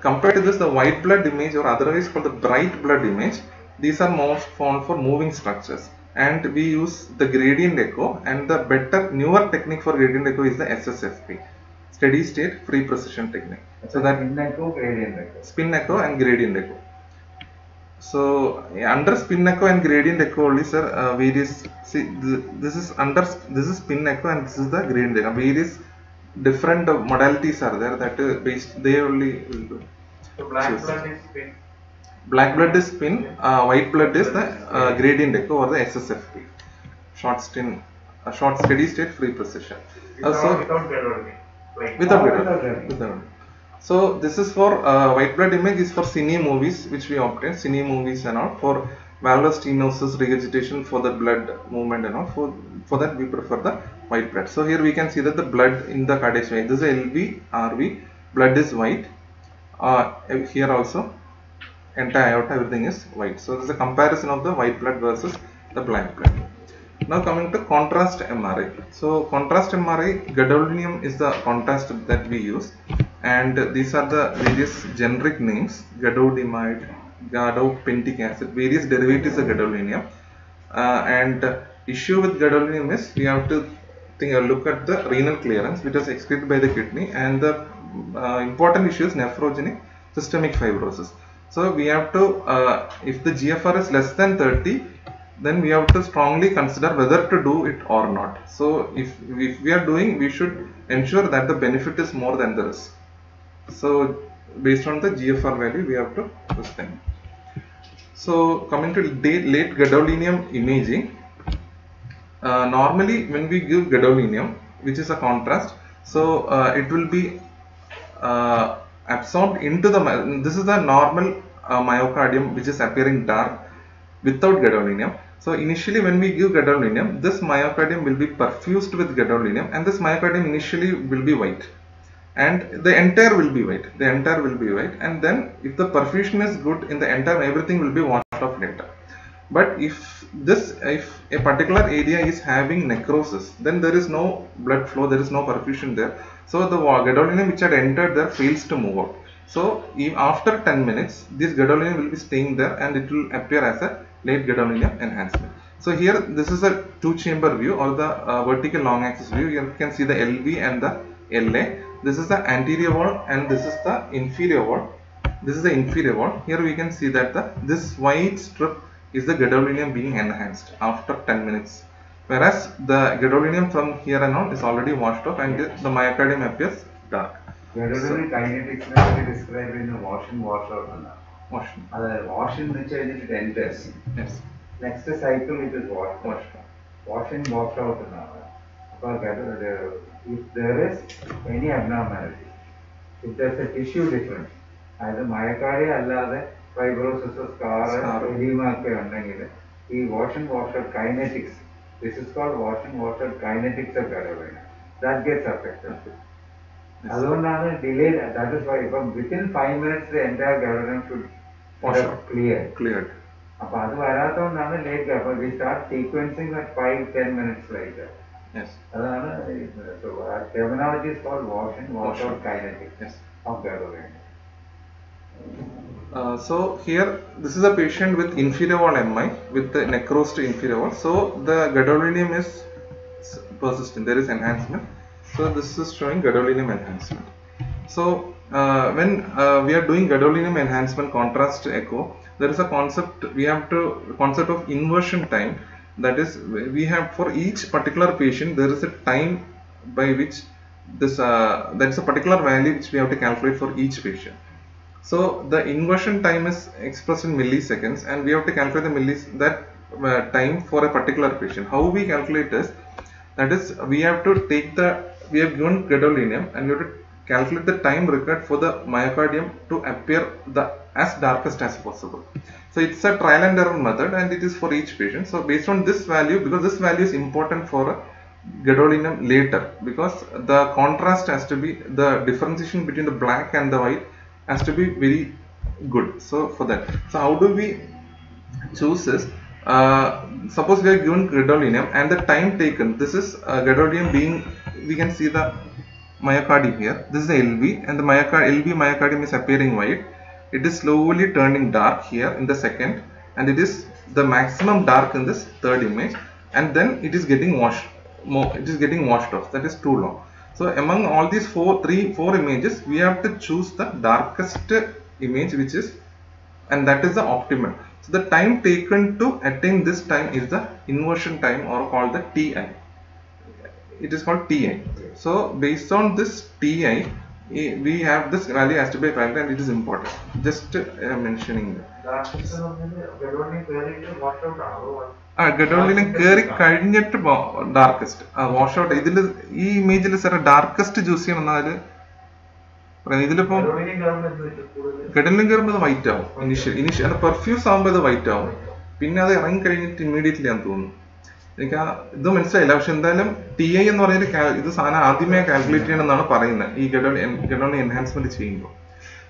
Compared to this the white blood image or otherwise called the bright blood image these are most found for moving structures and we use the gradient echo and the better newer technique for gradient echo is the SSFP steady state free precession technique so that in echo, gradient echo. spin echo and gradient echo. So yeah, under spin echo and gradient echo only sir uh, various see th- this is under this is spin echo and this is the gradient echo various different modalities are there that uh, based they only will do. So black blood is spin. Black blood is spin, uh, white blood is the uh, gradient echo or the SSFP, short stin, uh, short steady state free precession. Uh, Without, so without gadolinium. Like without without. Without. So this is for uh, white blood image is for cine movies which we obtain cine movies and all for valvular stenosis regurgitation for the blood movement and all for for that we prefer the white blood. So here we can see that the blood in the cardiac vein this is LV RV blood is white uh, here also entire aorta everything is white. So this is a comparison of the white blood versus the black blood. Now coming to contrast MRI. So contrast MRI, gadolinium is the contrast that we use and these are the various generic names gadodimide, gadopentic acid, various derivatives of gadolinium. Uh, and issue with gadolinium is we have to think, uh, look at the renal clearance which is excreted by the kidney and the uh, important issue is nephrogenic systemic fibrosis. So we have to, uh, if the GFR is less than 30, then we have to strongly consider whether to do it or not. So if, if we are doing, we should ensure that the benefit is more than the risk. So based on the GFR value, we have to this thing. So coming to late, late gadolinium imaging, uh, normally when we give gadolinium, which is a contrast, so uh, it will be uh, absorbed into the this is the normal uh, myocardium which is appearing dark without gadolinium. So initially when we give gadolinium, this myocardium will be perfused with gadolinium and this myocardium initially will be white and the entire will be white. The entire will be white and then if the perfusion is good in the entire everything will be washed off later. But if this if a particular area is having necrosis, then there is no blood flow, there is no perfusion there. So the gadolinium which had entered there fails to move out. So after 10 minutes, this gadolinium will be staying there and it will appear as a late gadolinium enhancement. So here this is a two chamber view or the uh, vertical long axis view. You can see the LV and the LA. This is the anterior wall and this is the inferior wall. This is the inferior wall. Here we can see that the this white strip is the gadolinium being enhanced after 10 minutes. Whereas the gadolinium from here and on is already washed off and the the myocardium appears dark. Gadolinium kinetics നെ describe ചെയ്യുന്ന wash in wash out എന്നാണ് Washed. അത് wash in എന്ന് വെച്ച് കഴിഞ്ഞിട്ട് enters Yes. Next cycle it is wash Washed. Wash in wash out എന്നാണ് അപ്പോൾ if there is any abnormality if there a tissue difference അതായത് മഴക്കാടി അല്ലാതെ ഫൈബ്രോസിസ് സ്കാർ Scar. എഡീമ ഒക്കെ ഉണ്ടെങ്കിൽ ഈ wash in wash out kinetics this is called wash in wash out kinetics of ഗഡോളിന that gets affected അതുകൊണ്ടാണ് delay that is why ഇപ്പം within five minutes entire ഗഡോളിന should Wash out. Clear Cleared. അപ്പൊ അത് വരാത്തതുകൊണ്ടാണ് late അപ്പൊ we start sequencing at five ten minutes lighter Yes. അതാണ് terminology is called wash in wash Wash out out. Kinetics Yes. Of ഗഡോളിന Uh, so here this is a patient with inferior wall MI with the necrosed inferior wall. So the gadolinium is persistent. There is enhancement. So this is showing gadolinium enhancement. So uh, when uh, we are doing gadolinium enhancement contrast echo, there is a concept we have to concept of inversion time that is we have for each particular patient there is a time by which this uh, that's a particular value which we have to calculate for each patient so the inversion time is expressed in milliseconds and we have to calculate the millis that uh, time for a particular patient how we calculate this that is we have to take the we have given gadolinium and we have to calculate the time required for the myocardium to appear the as darkest as possible. So it's a trial and error method and it is for each patient. So based on this value because this value is important for gadolinium later because the contrast has to be the differentiation between the black and the white has to be very good. So for that. So how do we choose this? Uh, suppose we are given gadolinium and the time taken. This is uh, gadolinium being we can see the myocardium here. This is the LV and the myocard LV myocardium is appearing white. It is slowly turning dark here in the second and it is the maximum dark in this third image and then it is getting washed more it is getting washed off. That is too long so among all these four three four images we have to choose the darkest image which is and that is the optimal. So the time taken to attain this time is the inversion time or called the TI. It is called TI. So based on this TI eh, we have this value has to be valid and it is important. Just uh, mentioning that. ആ ഗഡോളിനെ കേറി കഴിഞ്ഞിട്ട് darkest ആ wash out ഇതിൽ ഈ ഇമേജിൽ സാറെ darkest choose ചെയ്യണം എന്നാൽ ഇതിലിപ്പോ ഗഡലിനും കയറുമ്പോൾ വൈറ്റ് ആവും. ഇനിഷ്യൽ ഇനിഷ്യൽ അത് പെർഫ്യൂസ് ആവുമ്പോൾ അത് വൈറ്റ് ആവും. പിന്നെ അത് ഇറങ്ങി കഴിഞ്ഞിട്ട് ഇമ്മീഡിയറ്റ്ലി ഞാൻ തോന്നുന്നു എനിക്ക് ആ ഇത് മനസ്സിലായില്ല. പക്ഷെ എന്തായാലും ടി ഐ എന്ന് പറയുന്നത് ഇത് സാധനം ആദ്യമേ കാൽക്കുലേറ്റ് ചെയ്യണം എന്നാണ് പറയുന്നത്. ഈ ഗഡോൾ ഗഡോളിന് എൻഹാൻസ്മെന്റ് ചെയ്യുമ്പോൾ.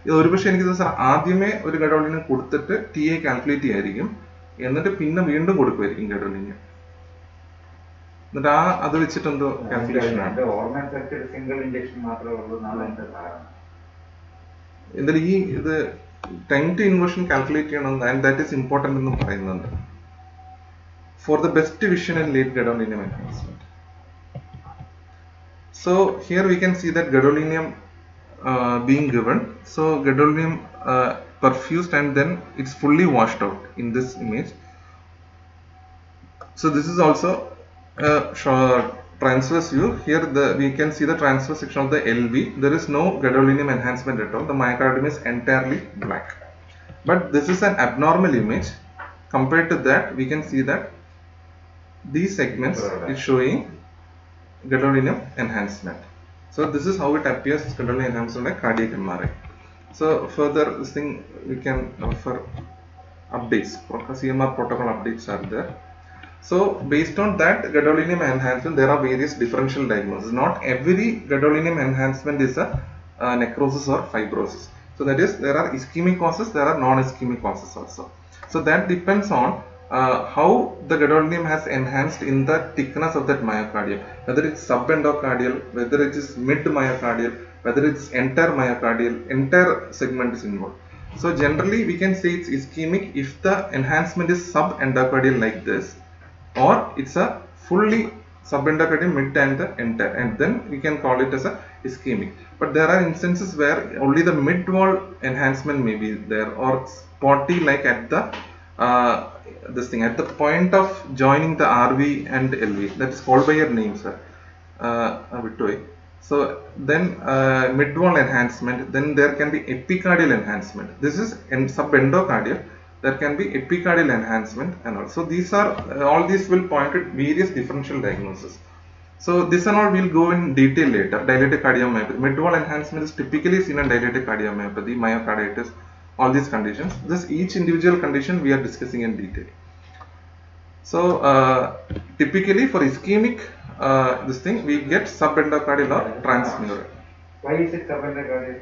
ഇത് ഒരുപക്ഷെ എനിക്ക് സാർ ആദ്യമേ ഒരു ഗഡോളിന് കൊടുത്തിട്ട് ടി എ കാൽക്കുലേറ്റ് ചെയ്യായിരിക്കും. എന്നിട്ട് പിന്നെ വീണ്ടും കൊടുക്കുമായിരിക്കും ഗഡോളിന്. എന്നിട്ട് ആ അത് വെച്ചിട്ട് എന്തോ കാൽക്കുലേഷൻ എന്തായാലും ഈ ഇത് ടൈം ടു ഇൻവേർഷൻ കാൽക്കുലേറ്റ് ചെയ്യണം ആൻഡ് ദാറ്റ് ഈസ് ഇമ്പോർട്ടന്റ് എന്ന് പറയുന്നുണ്ട്. For the best vision and late gadolinium enhancement so here we can see that Uh, being given. So gadolinium uh, perfused and then it's fully washed out in this image. So this is also a transverse view here the, we can see the transverse section of the LV there is no gadolinium enhancement at all. The myocardium is entirely black. But this is an abnormal image. Compared to that we can see that these segments is showing gadolinium enhancement so this is how it appears gadolinium enhancement by cardiac MRI so further this thing we can offer updates CMR protocol updates are there so based on that gadolinium enhancement, there are various differential diagnoses. Not every gadolinium enhancement is a uh, necrosis or fibrosis. So that is there are ischemic causes, there are non-ischemic causes also. So that depends on uh, how the gadolinium has enhanced in the thickness of that myocardium, whether it's subendocardial, whether it is mid myocardial, whether it's entire myocardial, entire segment is involved. So generally we can say it's ischemic if the enhancement is subendocardial like this or it's a fully subendocardium mid and the entire and then we can call it as a ischemic but there are instances where only the mid wall enhancement may be there or spotty like at the uh, this thing. At the point of joining the RV and LV that is called by your name sir uh, uh so then uh, midwall enhancement then there can be epicardial enhancement. This is subendocardial. There can be epicardial enhancement and also these are uh, all these will point at various differential diagnoses so this and all will go in detail later. Dilated cardiomyopathy. Midwall enhancement is typically seen in dilated cardiomyopathy myocarditis all these conditions this each individual condition we are discussing in detail so uh, typically for ischemic uh, this thing we get subendocardial or transmural Why is it subendocardial?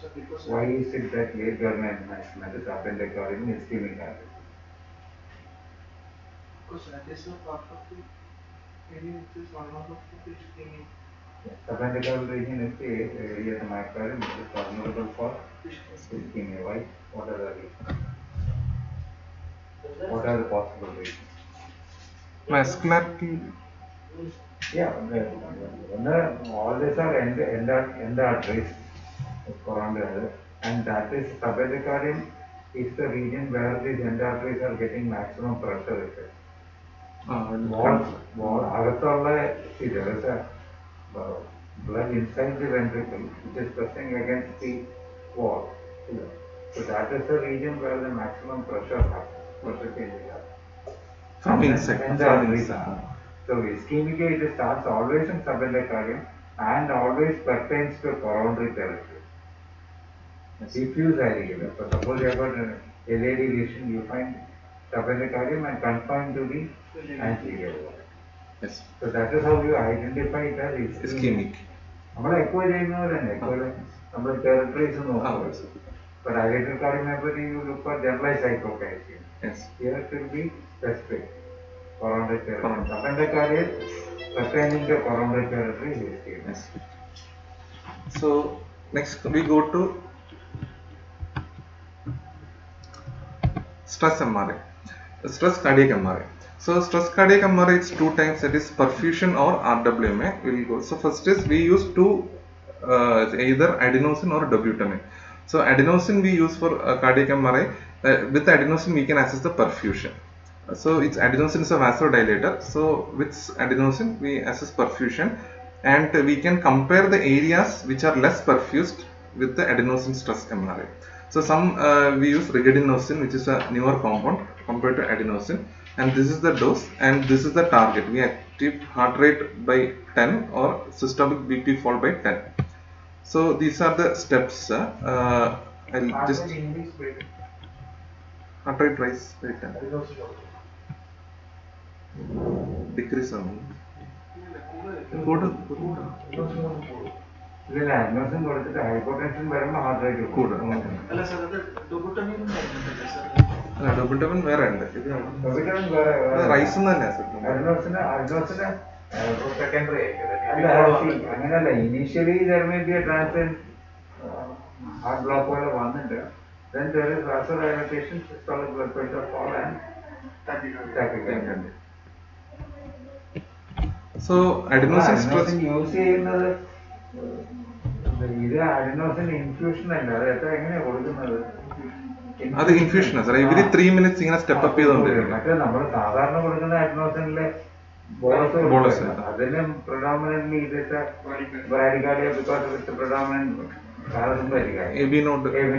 So because Why is it that late Gardner enhancement is subendocardial and ischemic cardial? because that is a part of the maybe it is one of the ischemic Subendocardial region is the area of the myocardium which is vulnerable for ischemia. Why? What are the reasons? What are the possible reasons? vascularity Yeah, the- the- all these are end, end, end arteries around the and that is subendocardium is the region where these end arteries are getting maximum pressure effect. Ah, Wall, wall, അകത്തുള്ള see there is a uh, blood inside the ventricle which is pressing against the wall. So that is the region where the maximum pressure happens, pressure changes happen. from inside. from the inside. So ischemic it starts always in subendocardium and always pertains to coronary territory. Diffuse areas. So suppose you have got an LAD lesion, you find subendocardium and confined to the anterior wall. Yes. So that is how you identify it as ischemic. Ischemic. നമ്മൾ echo ചെയ്യുന്ന പോലെ തന്നെ എക്കോയില് നമ്മൾ territories Ah, നോക്കും yes. But dilated cardiomyopathy, you look for generalized hypotension. Yes. Here it will be specific. Coronary territory. Coronary. Subendocardial pertaining to coronary territory is ischemic. Yes. So next we go to stress MRI. Stress cardiac MRI. So stress cardiac MRI is two types that is perfusion or RWMA. We'll go. So first is we use two uh, either adenosine or dobutamine. So adenosine we use for uh, cardiac MRI. Uh, with adenosine we can assess the perfusion. So it's adenosine is a vasodilator. So with adenosine we assess perfusion and we can compare the areas which are less perfused with the adenosine stress MRI. So some uh, we use regadenoson which is a newer compound compared to adenosine and this is the dose and this is the target. We active heart rate by 10 or systolic BP fall by 10 so these are the steps uh, I'll just heart rate rise by 10 decrease on ಇಲ್ಲ admission ಕೊಡ್ತಿದ್ರೆ hypotension ಬರಲ್ಲ heart right ಕೂಡ ಅಲ್ಲ sir ಅದು ಡೊಬುಟಮಿನ್ sir double double വേറെ ഉണ്ട്. ഇത് rise അങ്ങനല്ല. Initially a transfer heart block പോലെ വന്നിട്ട് then there is vasodilatation systolic blood pressure fall and tachycardia so adenosine stress use ചെയ്യുന്നത് ഇത് അഡിനോസിൻ ഇൻഫ്യൂഷൻ അല്ല. അത് എത്ര എങ്ങനെയാ കൊടുക്കുന്നത്? അത് ഇൻഫ്യൂഷൻ സാർ ഇവർ ത്രീ മിനിറ്റ്സ് ഇങ്ങനെ സ്റ്റെപ്പ് അപ്പ് ചെയ്തോണ്ട്. നമ്മൾ സാധാരണ കൊടുക്കുന്ന blood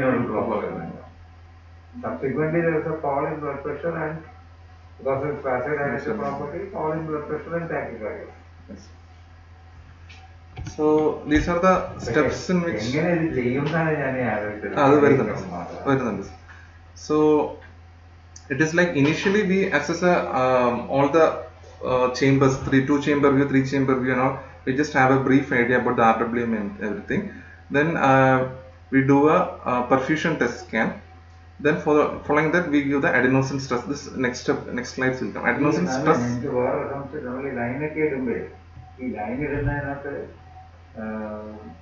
and property blood so are the steps in which എങ്ങനെ ഇത് ഞാൻ അത് വരുന്നുണ്ട്. വരുന്നുണ്ട് so it is like initially V assess all the chambers three to chamber view three chamber view and all we just have a brief idea about the RWM and everything then uh, we do a, uh perfusion test scan then for the, following that we give the adenosine stress this next step next slides will come adenosine അല്ല, stress എനിക്ക് വേറെ സംശയം നമ്മൾ ഈ ലൈനൊക്കെ ഇടുമ്പേ ഈ line ഇടുന്നതിനകത്ത്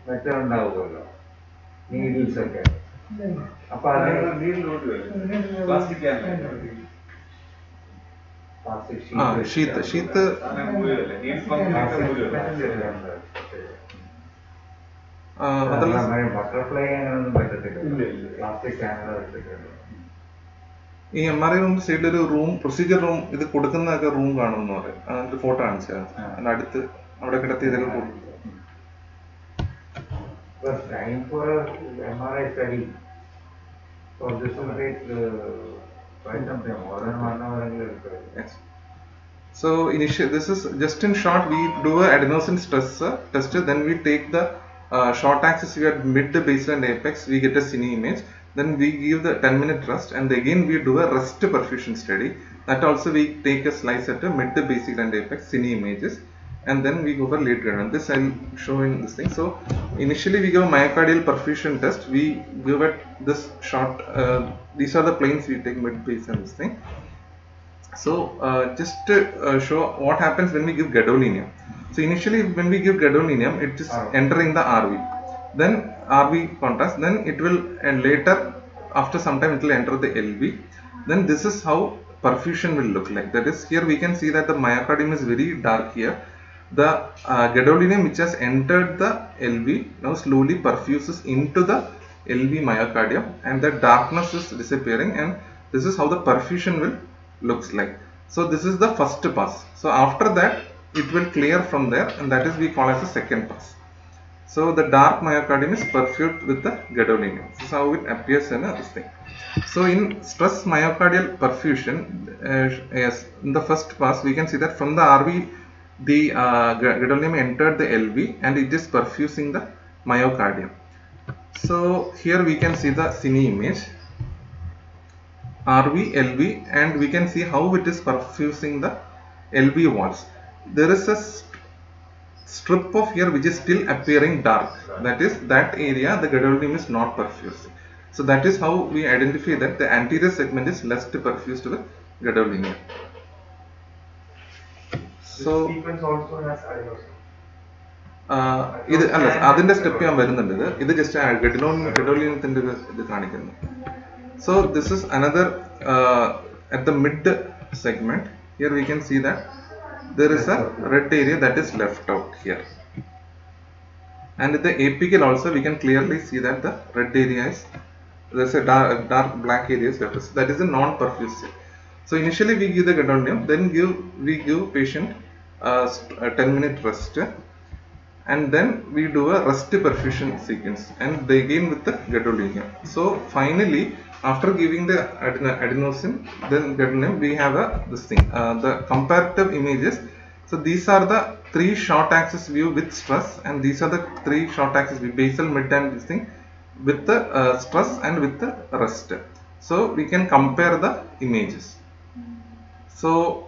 metal ഉണ്ടാവുമല്ലോ needles ഒക്കെ അപ്പൊ പ്ലാസ്റ്റിക് ഷീത്ത് ഷീത്ത് ഈ എം ആർ ഐ റൂം സൈഡിൽ ഒരു റൂം പ്രൊസീജിയർ റൂം ഇത് കൊടുക്കുന്നതൊക്കെ റൂം കാണുമെന്ന് പറയും. അതിന്റെ ഫോട്ടോ കാണിച്ചാൽ. അതിന്റെ അടുത്ത് അവിടെ കിടത്തി ഇതൊക്കെ കൊടുക്കും. Because time for a MRI study, so this will take uh, quite some time, more than one hour. Yes. So initial, this is just in short, we do a adenosine stress uh, test, then we take the uh, short axis, we are mid the baseline apex, we get a cine image, then we give the 10 minute rest, and again we do a rest perfusion study. That also we take a slice at a mid the basic and apex cine images, and then we go for late gradient. This I'll show in this thing. So initially we give a myocardial perfusion test. We give it this short. Uh, these are the planes we take mid base and this thing. So uh, just to uh, show what happens when we give gadolinium. So initially when we give gadolinium, it is RV. entering the RV. Then RV contrast. Then it will and later after some time it will enter the LV. Then this is how perfusion will look like. That is here we can see that the myocardium is very dark here. The uh, gadolinium which has entered the LV now slowly perfuses into the LV myocardium and the darkness is disappearing and this is how the perfusion will looks like. So this is the first pass. So after that it will clear from there and that is we call as the second pass. So the dark myocardium is perfused with the gadolinium. This is how it appears in this thing. So in stress myocardial perfusion, uh, yes, in the first pass we can see that from the RV the uh, ga- gadolinium entered the LV and it is perfusing the myocardium. So here we can see the cine image RV, LV and we can see how it is perfusing the LV walls. There is a strip of here which is still appearing dark. That is that area the gadolinium is not perfused. So that is how we identify that the anterior segment is less perfused with gadolinium So sequence also has adenosine. ആഹ് ഇത് അല്ല അതിന്റെ step ഞാൻ വരുന്നുണ്ട് ഇത് ഇത് just ഗഡിനോൺ ഗഡോലിയനത്തിന്റെ ഒരു ഇത് കാണിക്കുന്നു so this is another at the mid segment here we can see that there is A red area that is left out here and in the apical also we can clearly see that the red area is there's a dark, dark black area is left so that is a non-perfused so initially we give the gadolinium then give we give patient uh, a 10 minute rest. And then we do a rest perfusion sequence and they again with the gadolinium. So finally after giving the adeno- adenosine then gadolinium we have a this thing uh, the comparative images. So these are the three short axis view with stress and these are the three short axis view basal mid and this thing with the uh, stress and with the rest. So we can compare the images. So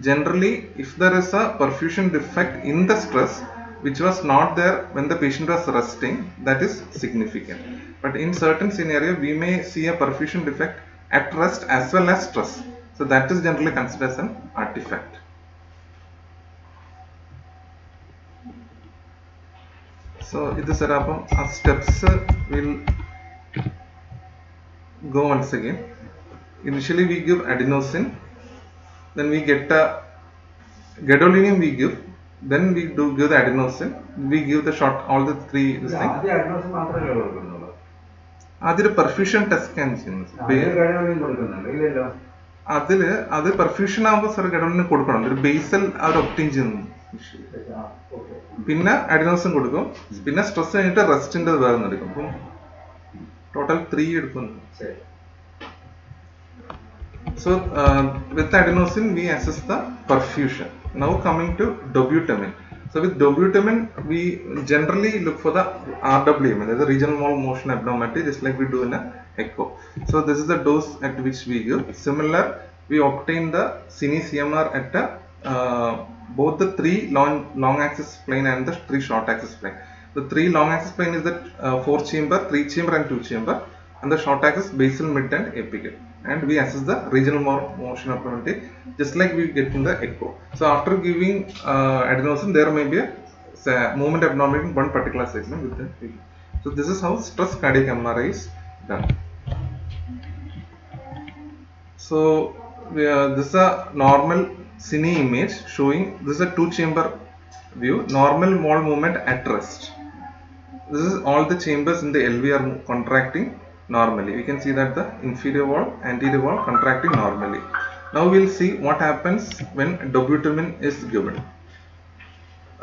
generally if there is a perfusion defect in the stress which was not there when the patient was resting that is significant but in certain scenario we may see a perfusion defect at rest as well as stress so that is generally considered as an artifact so ഇത് sir അപ്പം ആ steps will go once again initially we give adenosine Then we get the gadolinium we give. Then we do give the adenosine. We give the short all the three this thing. ആദ്യം advance മാത്രമേ കൊടുക്കുന്നുള്ളൂ. അതിൽ perfusion test scan ചെയ്യുന്നത് അതിന് കഴിവൊന്നും കൊടുക്കുന്നുണ്ട്. ഇല്ലല്ലോ. അതിൽ അത് പെർഫ്യൂഷൻ ആകുമ്പോൾ സാർ ഗഡോളിന് കൊടുക്കണം. ഒരു ബേസൽ അവർ ഒപ്റ്റൈൻ ചെയ്യുന്നു. പിന്നെ അഡിനോസും കൊടുക്കും. പിന്നെ സ്ട്രെസ് കഴിഞ്ഞിട്ട് റെസ്റ്റിന്റെ വേറെ എടുക്കും. അപ്പം ടോട്ടൽ ത്രീ എടുക്കുന്നു. So uh, with adenosine we assess the perfusion. Now coming to dobutamine. So with dobutamine we generally look for the RWM, that is the regional wall motion abnormality, just like we do in a echo. So this is the dose at which we give. Similar, we obtain the CMR at a, uh, both the three long long axis plane and the three short axis plane. The three long axis plane is the uh, four chamber, three chamber and two chamber and the short axis basal mid and apical and we assess the regional mo- motion abnormality just like we get in the echo. So after giving uh, adenosine there may be a movement abnormality in one particular segment with the so this is how stress cardiac MRI is done. So are, this is a normal cine image showing this is a two chamber view normal wall movement at rest. This is all the chambers in the LV are contracting normally. We can see that the inferior wall, anterior wall contracting normally. Now we'll see what happens when dobutamine is given.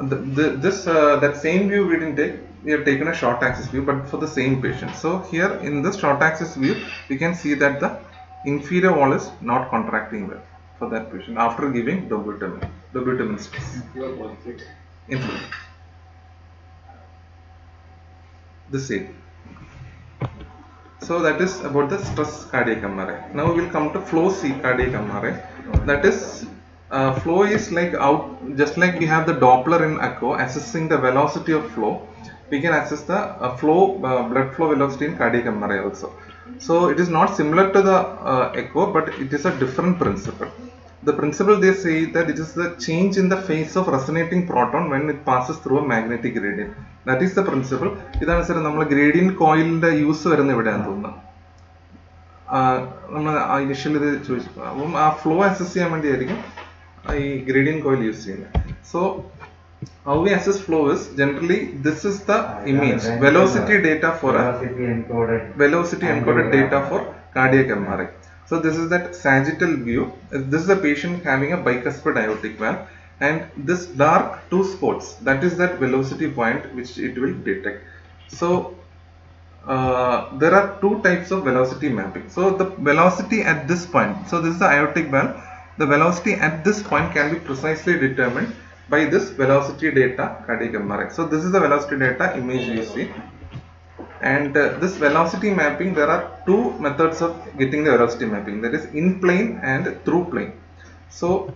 The, the, this uh, that same view we didn't take. We have taken a short axis view, but for the same patient. So here in this short axis view, we can see that the inferior wall is not contracting well for that patient after giving dobutamine. Dobutamine stress. Inferior. the same. So that is about the stress cardiac MRI. Now we will come to flow C cardiac MRI. That is uh, flow is like out just like we have the Doppler in echo assessing the velocity of flow. We can assess the uh, flow uh, blood flow velocity in cardiac MRI also. So it is not similar to the uh, echo, but it is a different principle. The principle they say that it is the change in the phase of resonating proton when it passes through a magnetic gradient. That is the principle. ഇതാണ് sir നമ്മൾ gradient കോയിലിന്റെ use വരുന്ന ഇവിടെയാന്ന് തോന്നുന്നു നമ്മൾ initial ഇത് ചോദിച്ചു അപ്പം ആ ഫ്ലോ അസസ് ചെയ്യാൻ വേണ്ടിയായിരിക്കും ഈ ഗ്രേഡിയന്റ് കോയിൽ യൂസ് ചെയ്യുന്നത് so how we assess flow is generally this is the Ah, image velocity data for velocity encoded velocity encoded data for cardiac MRI. So this is that sagittal view. Uh, This is a patient having a bicuspid aortic valve and this dark two spots that is that velocity point which it will detect. So uh, there are two types of velocity mapping. So the velocity at this point, so this is the aortic valve, the velocity at this point can be precisely determined by this velocity data cardiac MRI. So this is the velocity data image you see and uh, this velocity mapping there are two methods of getting the velocity mapping that is in plane and through plane so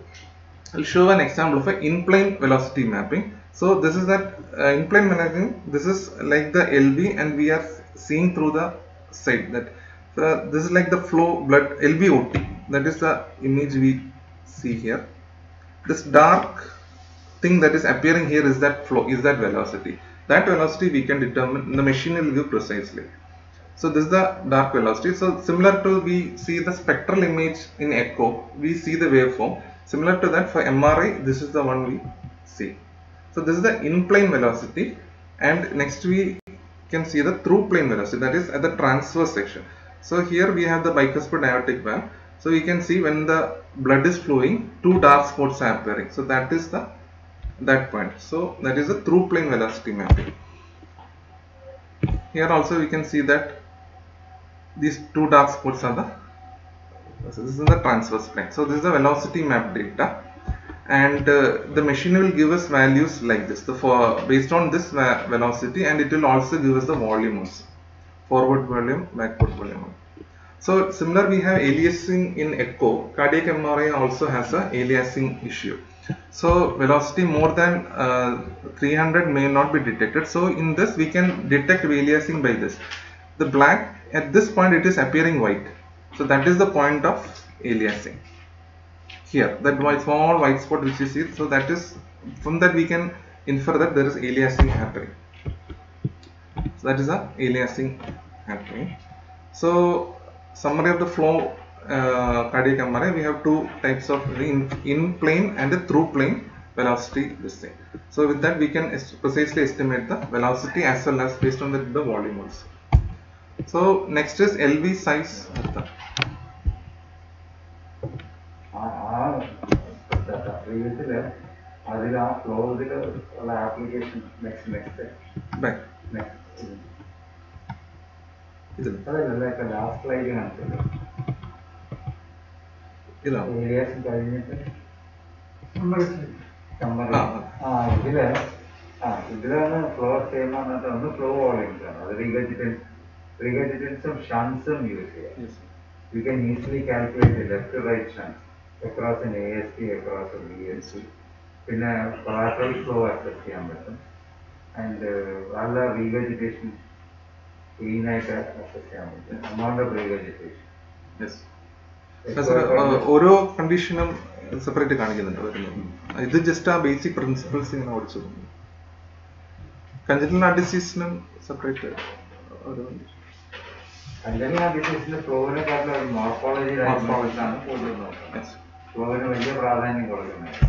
i'll show an example of an in plane velocity mapping. So this is that uh, in plane mapping this is like the lv and we are seeing through the side that uh, this is like the flow blood lvot that is the image we see here. This dark thing that is appearing here is that flow is that velocity. That velocity we can determine the machine will give precisely. So this is the dark velocity. So similar to we see the spectral image in echo we see the waveform similar to that for mri this is the one we see. So this is the in plane velocity and next we can see the through plane velocity that is at the transverse section. So here we have the bicuspid aortic valve so we can see when the blood is flowing two dark spots are appearing. So that is the that point. So that is the through plane velocity mapping here also we can see that these two dark spots are the so this is the transverse plane so this is the velocity map data. And uh, the machine will give us values like this. The for based on this velocity and it will also give us the volume also. Forward volume backward volume. So similar we have aliasing in echo. Cardiac mri also has a aliasing issue. So velocity more than uh, 300 may not be detected. So in this we can detect aliasing by this. The black at this point it is appearing white so that is the point of aliasing. Here that white small white spot which you see so that is from that we can infer that there is aliasing happening. So that is a aliasing happening. So summary of the flow uh, cardiac MRI we have two types of in, in plane and through plane velocity this thing. So with that we can precisely estimate the velocity as well as based on the, the volume also so next is LV size. അതിൽ ആ ഫ്ലോസിൽ ഉള്ള application next next back next ഇതിൽ അതല്ല last slide കാണിച്ചല്ലോ ഇതാണ് areas കഴിഞ്ഞിട്ട് ആ, ഇതിൽ ആ ഇതിലാണ് ഫ്ലോ എന്നിട്ട് ഒന്ന് ഫ്ലോ വോളിയംസ് ആണ് അത് റീഗജിറ്റൻസ് റീഗജിറ്റൻസും ഷൺസും യൂസ് ചെയ്യാം yes. you can easily calculate the left to right shunt across an AST, across a VST. പിന്നെ collateral flow അസസ് ചെയ്യാൻ പറ്റും. ആൻഡ് നല്ല റീവെജിറ്റേഷൻ ക്ലീൻ ആയിട്ട് അസസ് ചെയ്യാൻ പറ്റും. Amount of revegetation. yes. Sir ഓരോ കണ്ടീഷനും സെപ്പറേറ്റ് കാണിക്കുന്നുണ്ട്. വരുന്നത് ഇത് ജസ്റ്റ് ആ ബേസിക് പ്രിൻസിപ്പിൾസ് ഇങ്ങനെ ഓടിച്ചു കഞ്ചറ്റൽ ഹാർട്ട് ഡിസീസിനും സെപ്പറേറ്റ് ഓരോ അല്ലെങ്കിൽ ഒരു മോർഫോളജി കൂടുതൽ നോക്കുന്നത്. വലിയ പ്രാധാന്യം കൊടുക്കുന്നത്.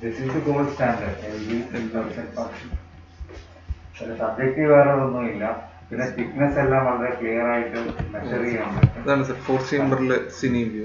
This is the gold standard, LV percent function. Subjective വേറെ ഒന്നുമില്ല പിന്നെ തിക്നെസ് എല്ലാം വളരെ ക്ലിയർ ആയിട്ട് മെഷർ ചെയ്യാൻ പറ്റും അതാണ് സർ ചേംബറിൽ സിനി വ്യൂ